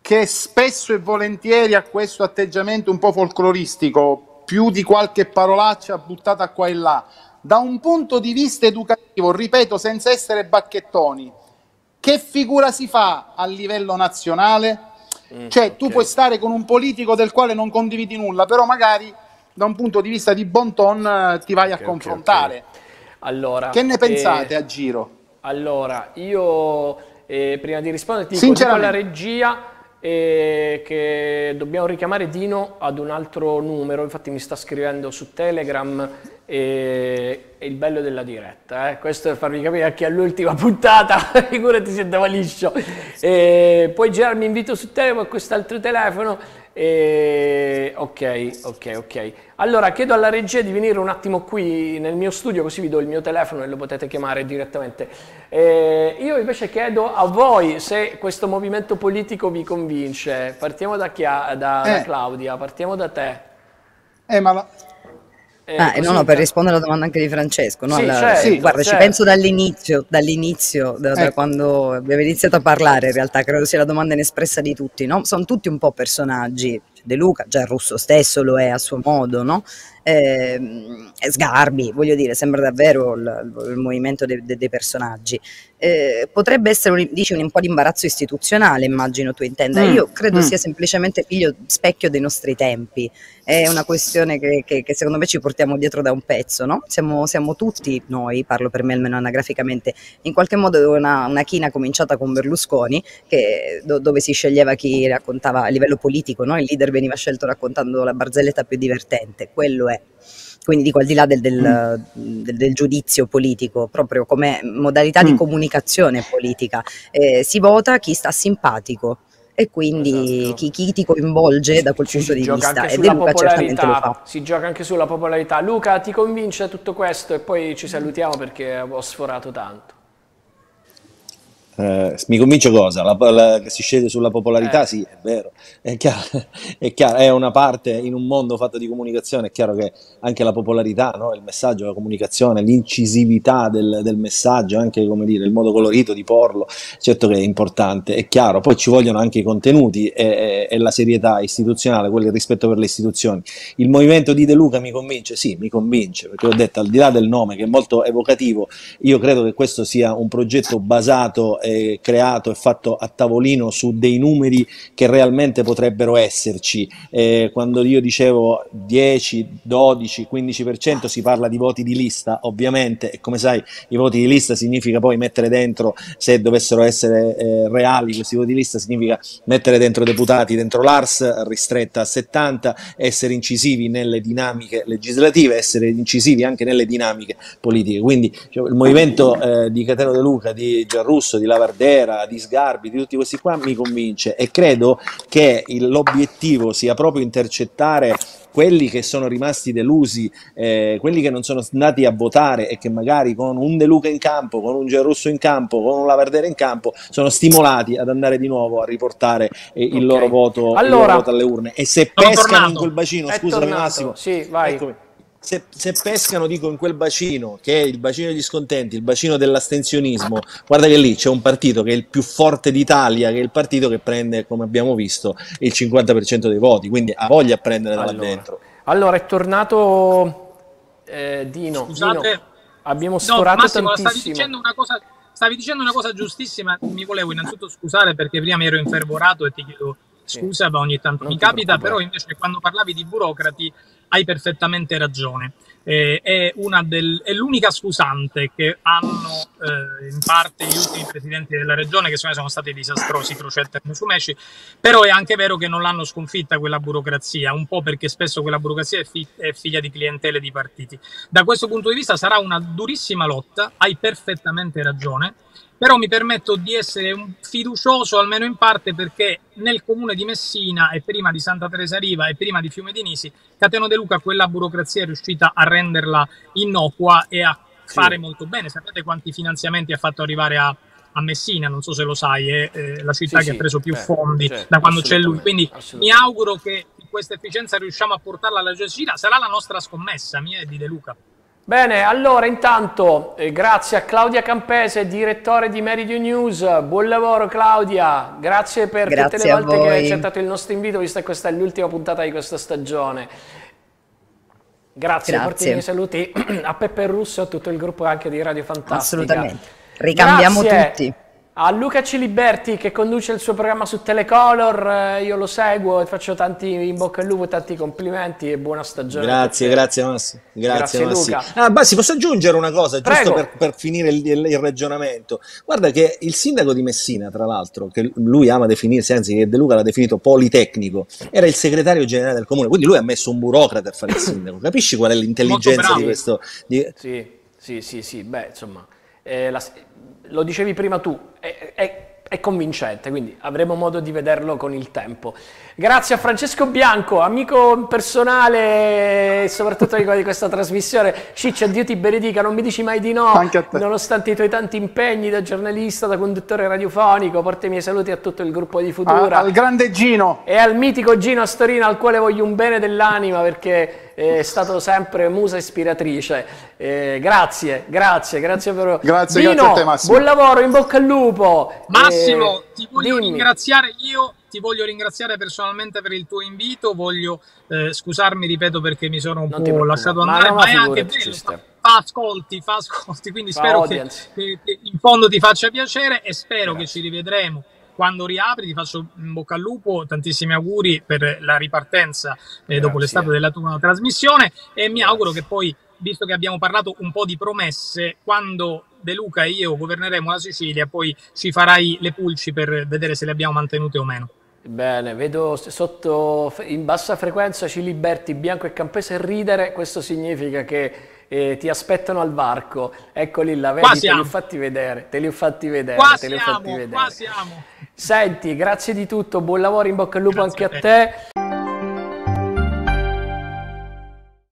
che spesso e volentieri ha questo atteggiamento un po' folcloristico, più di qualche parolaccia buttata qua e là. Da un punto di vista educativo, ripeto, senza essere bacchettoni, che figura si fa a livello nazionale? Mm, cioè, okay. tu puoi stare con un politico del quale non condividi nulla, però magari da un punto di vista di bon ton eh, ti vai okay, a confrontare. Okay, allora, che ne pensate eh, a giro? Allora, io eh, prima di rispondere ti dico, dico la regia e che dobbiamo richiamare Dino ad un altro numero, infatti mi sta scrivendo su Telegram e, e il bello della diretta, eh? questo per farvi capire che all'ultima puntata, [laughs] figurati se andava liscio. E poi girarmi invito su Telegram a quest'altro telefono e... Ok, ok, ok. Allora chiedo alla regia di venire un attimo qui nel mio studio così vi do il mio telefono e lo potete chiamare direttamente. E io invece chiedo a voi se questo movimento politico vi convince. Partiamo da, Chia... da, eh. da Claudia, partiamo da te. Eh, ma la... Eh, ah, no, no, per rispondere alla domanda anche di Francesco, no? Sì, alla, certo, sì, guarda, certo. ci penso dall'inizio, dall'inizio, da, ecco. da, quando abbiamo iniziato a parlare, in realtà credo sia la domanda inespressa di tutti, no? Sono tutti un po' personaggi, De Luca, già il russo stesso lo è a suo modo, no? Eh, Sgarbi, voglio dire, sembra davvero il, il movimento de, de, dei personaggi. Eh, potrebbe essere un, dici, un, un, po' di imbarazzo istituzionale, immagino tu intenda. Mm. Io credo mm. sia semplicemente figlio specchio dei nostri tempi. È una questione che, che, che secondo me ci portiamo dietro da un pezzo, no? Siamo, siamo, tutti noi, parlo per me almeno anagraficamente, in qualche modo una, una china cominciata con Berlusconi, che, do, dove si sceglieva chi raccontava a livello politico, no? il leader veniva scelto raccontando la barzelletta più divertente, quello è quindi dico al di là del, del, mm. del, del giudizio politico, proprio come modalità mm. di comunicazione politica, eh, si vota chi sta simpatico e quindi esatto. chi, chi, ti coinvolge da quel punto di vista e De Luca certamente lo fa. Si gioca anche sulla popolarità. Luca ti convince tutto questo e poi ci salutiamo perché ho sforato tanto. Eh, mi convince cosa? La, la, che si scende sulla popolarità? Eh. Sì, è vero. È chiaro, [laughs] è chiaro, è una parte in un mondo fatto di comunicazione. È chiaro che anche la popolarità, no? il messaggio, la comunicazione, l'incisività del, del, messaggio, anche come dire, il modo colorito di porlo, certo che è importante. È chiaro. Poi ci vogliono anche i contenuti e, e la serietà istituzionale, quello il rispetto per le istituzioni. Il movimento di De Luca mi convince? Sì, mi convince perché ho detto al di là del nome che è molto evocativo, io credo che questo sia un progetto basato eh, creato e fatto a tavolino su dei numeri che realmente potrebbero esserci. Eh, quando io dicevo 10, 12, 15% si parla di voti di lista, ovviamente, e come sai i voti di lista significa poi mettere dentro, se dovessero essere eh, reali questi voti di lista, significa mettere dentro deputati dentro l'ARS ristretta a 70, essere incisivi nelle dinamiche legislative, essere incisivi anche nelle dinamiche politiche. Quindi cioè, il movimento eh, di Catero De Luca, di Gianrusso, di Lavardera, di Sgarbi, di tutti questi qua mi convince e credo che l'obiettivo sia proprio intercettare quelli che sono rimasti delusi, eh, quelli che non sono andati a votare e che magari con un De Luca in campo, con un Gianrusso in campo, con un Lavardera in campo, sono stimolati ad andare di nuovo a riportare eh, il, okay. loro voto, allora, il, loro voto, alle urne. E se pescano tornato. in quel bacino, scusami Massimo, sì, vai. Eccomi se, se, pescano, dico, in quel bacino, che è il bacino degli scontenti, il bacino dell'astensionismo, guarda che lì c'è un partito che è il più forte d'Italia, che è il partito che prende, come abbiamo visto, il 50% dei voti, quindi ha voglia a prendere da allora, dentro. Allora, è tornato eh, Dino. Scusate, Dino, abbiamo sforato no, Massimo, tantissimo. Stavi dicendo, una cosa, stavi dicendo una cosa giustissima, mi volevo innanzitutto scusare perché prima mi ero infervorato e ti chiedo scusa, ma ogni tanto non mi capita, però invece quando parlavi di burocrati hai perfettamente ragione. Eh, è, del, è, l'unica scusante che hanno eh, in parte gli ultimi presidenti della regione, che sono stati disastrosi, Crocetta e Musumeci, però è anche vero che non l'hanno sconfitta quella burocrazia, un po' perché spesso quella burocrazia è, fi- è figlia di clientele di partiti. Da questo punto di vista sarà una durissima lotta, hai perfettamente ragione, però mi permetto di essere fiducioso almeno in parte perché nel comune di Messina e prima di Santa Teresa Riva e prima di Fiume di Nisi, Cateno De Luca quella burocrazia è riuscita a renderla innocua e a fare sì. molto bene. Sapete quanti finanziamenti ha fatto arrivare a, a Messina? Non so se lo sai, è eh, la città sì, che sì, ha preso più certo, fondi certo, da quando c'è lui. Quindi mi auguro che questa efficienza riusciamo a portarla alla Cina. Sarà la nostra scommessa, mia e di De Luca. Bene, allora intanto eh, grazie a Claudia Campese, direttore di Meridio News, buon lavoro Claudia, grazie per grazie tutte le volte che hai accettato il nostro invito, visto che questa è l'ultima puntata di questa stagione. Grazie, grazie. porti i miei saluti [clears throat] a Peppe Russo e a tutto il gruppo anche di Radio Fantastica. Assolutamente, ricambiamo grazie. tutti a Luca Ciliberti che conduce il suo programma su Telecolor, eh, io lo seguo e faccio tanti in bocca al lupo, tanti complimenti e buona stagione. Grazie, grazie Massi. Grazie, grazie Massi. Luca. Ah, Bassi, posso aggiungere una cosa, Prego. giusto per, per finire il, il, il, ragionamento? Guarda che il sindaco di Messina, tra l'altro, che lui ama definirsi, anzi che De Luca l'ha definito politecnico, era il segretario generale del comune, quindi lui ha messo un burocrate a fare il [coughs] sindaco. Capisci qual è l'intelligenza di questo? Di... Sì, sì, sì, sì, beh, insomma... Eh, la, lo dicevi prima tu, è, è, è, convincente, quindi avremo modo di vederlo con il tempo. Grazie a Francesco Bianco, amico personale e soprattutto di questa trasmissione. Ciccia, Dio ti benedica, non mi dici mai di no, nonostante i tuoi tanti impegni da giornalista, da conduttore radiofonico. Porta i miei saluti a tutto il gruppo di Futura. al grande Gino. E al mitico Gino Astorino, al quale voglio un bene dell'anima perché è stato sempre musa ispiratrice. Eh, grazie, grazie, grazie per... Grazie, Dino, grazie a te Massimo. Buon lavoro, in bocca al lupo. Massimo, eh, ti voglio dimmi. ringraziare io ti voglio ringraziare personalmente per il tuo invito, voglio eh, scusarmi, ripeto, perché mi sono un non po' lasciato andare, ma, ma è anche bello, fa, fa, ascolti, fa ascolti, quindi fa spero che, che, che, in fondo ti faccia piacere e spero Grazie. che ci rivedremo quando riapri ti faccio in bocca al lupo, tantissimi auguri per la ripartenza eh, dopo l'estate della tua trasmissione. E mi auguro che poi, visto che abbiamo parlato un po' di promesse, quando De Luca e io governeremo la Sicilia, poi ci farai le pulci per vedere se le abbiamo mantenute o meno. Bene, vedo sotto in bassa frequenza ci liberti Bianco e Campese ridere, questo significa che eh, ti aspettano al varco. Eccoli là, vedi, te li ho fatti vedere, te li ho fatti vedere, qua te li ho fatti vedere. Siamo. Senti, grazie di tutto, buon lavoro, in bocca al lupo grazie anche a te.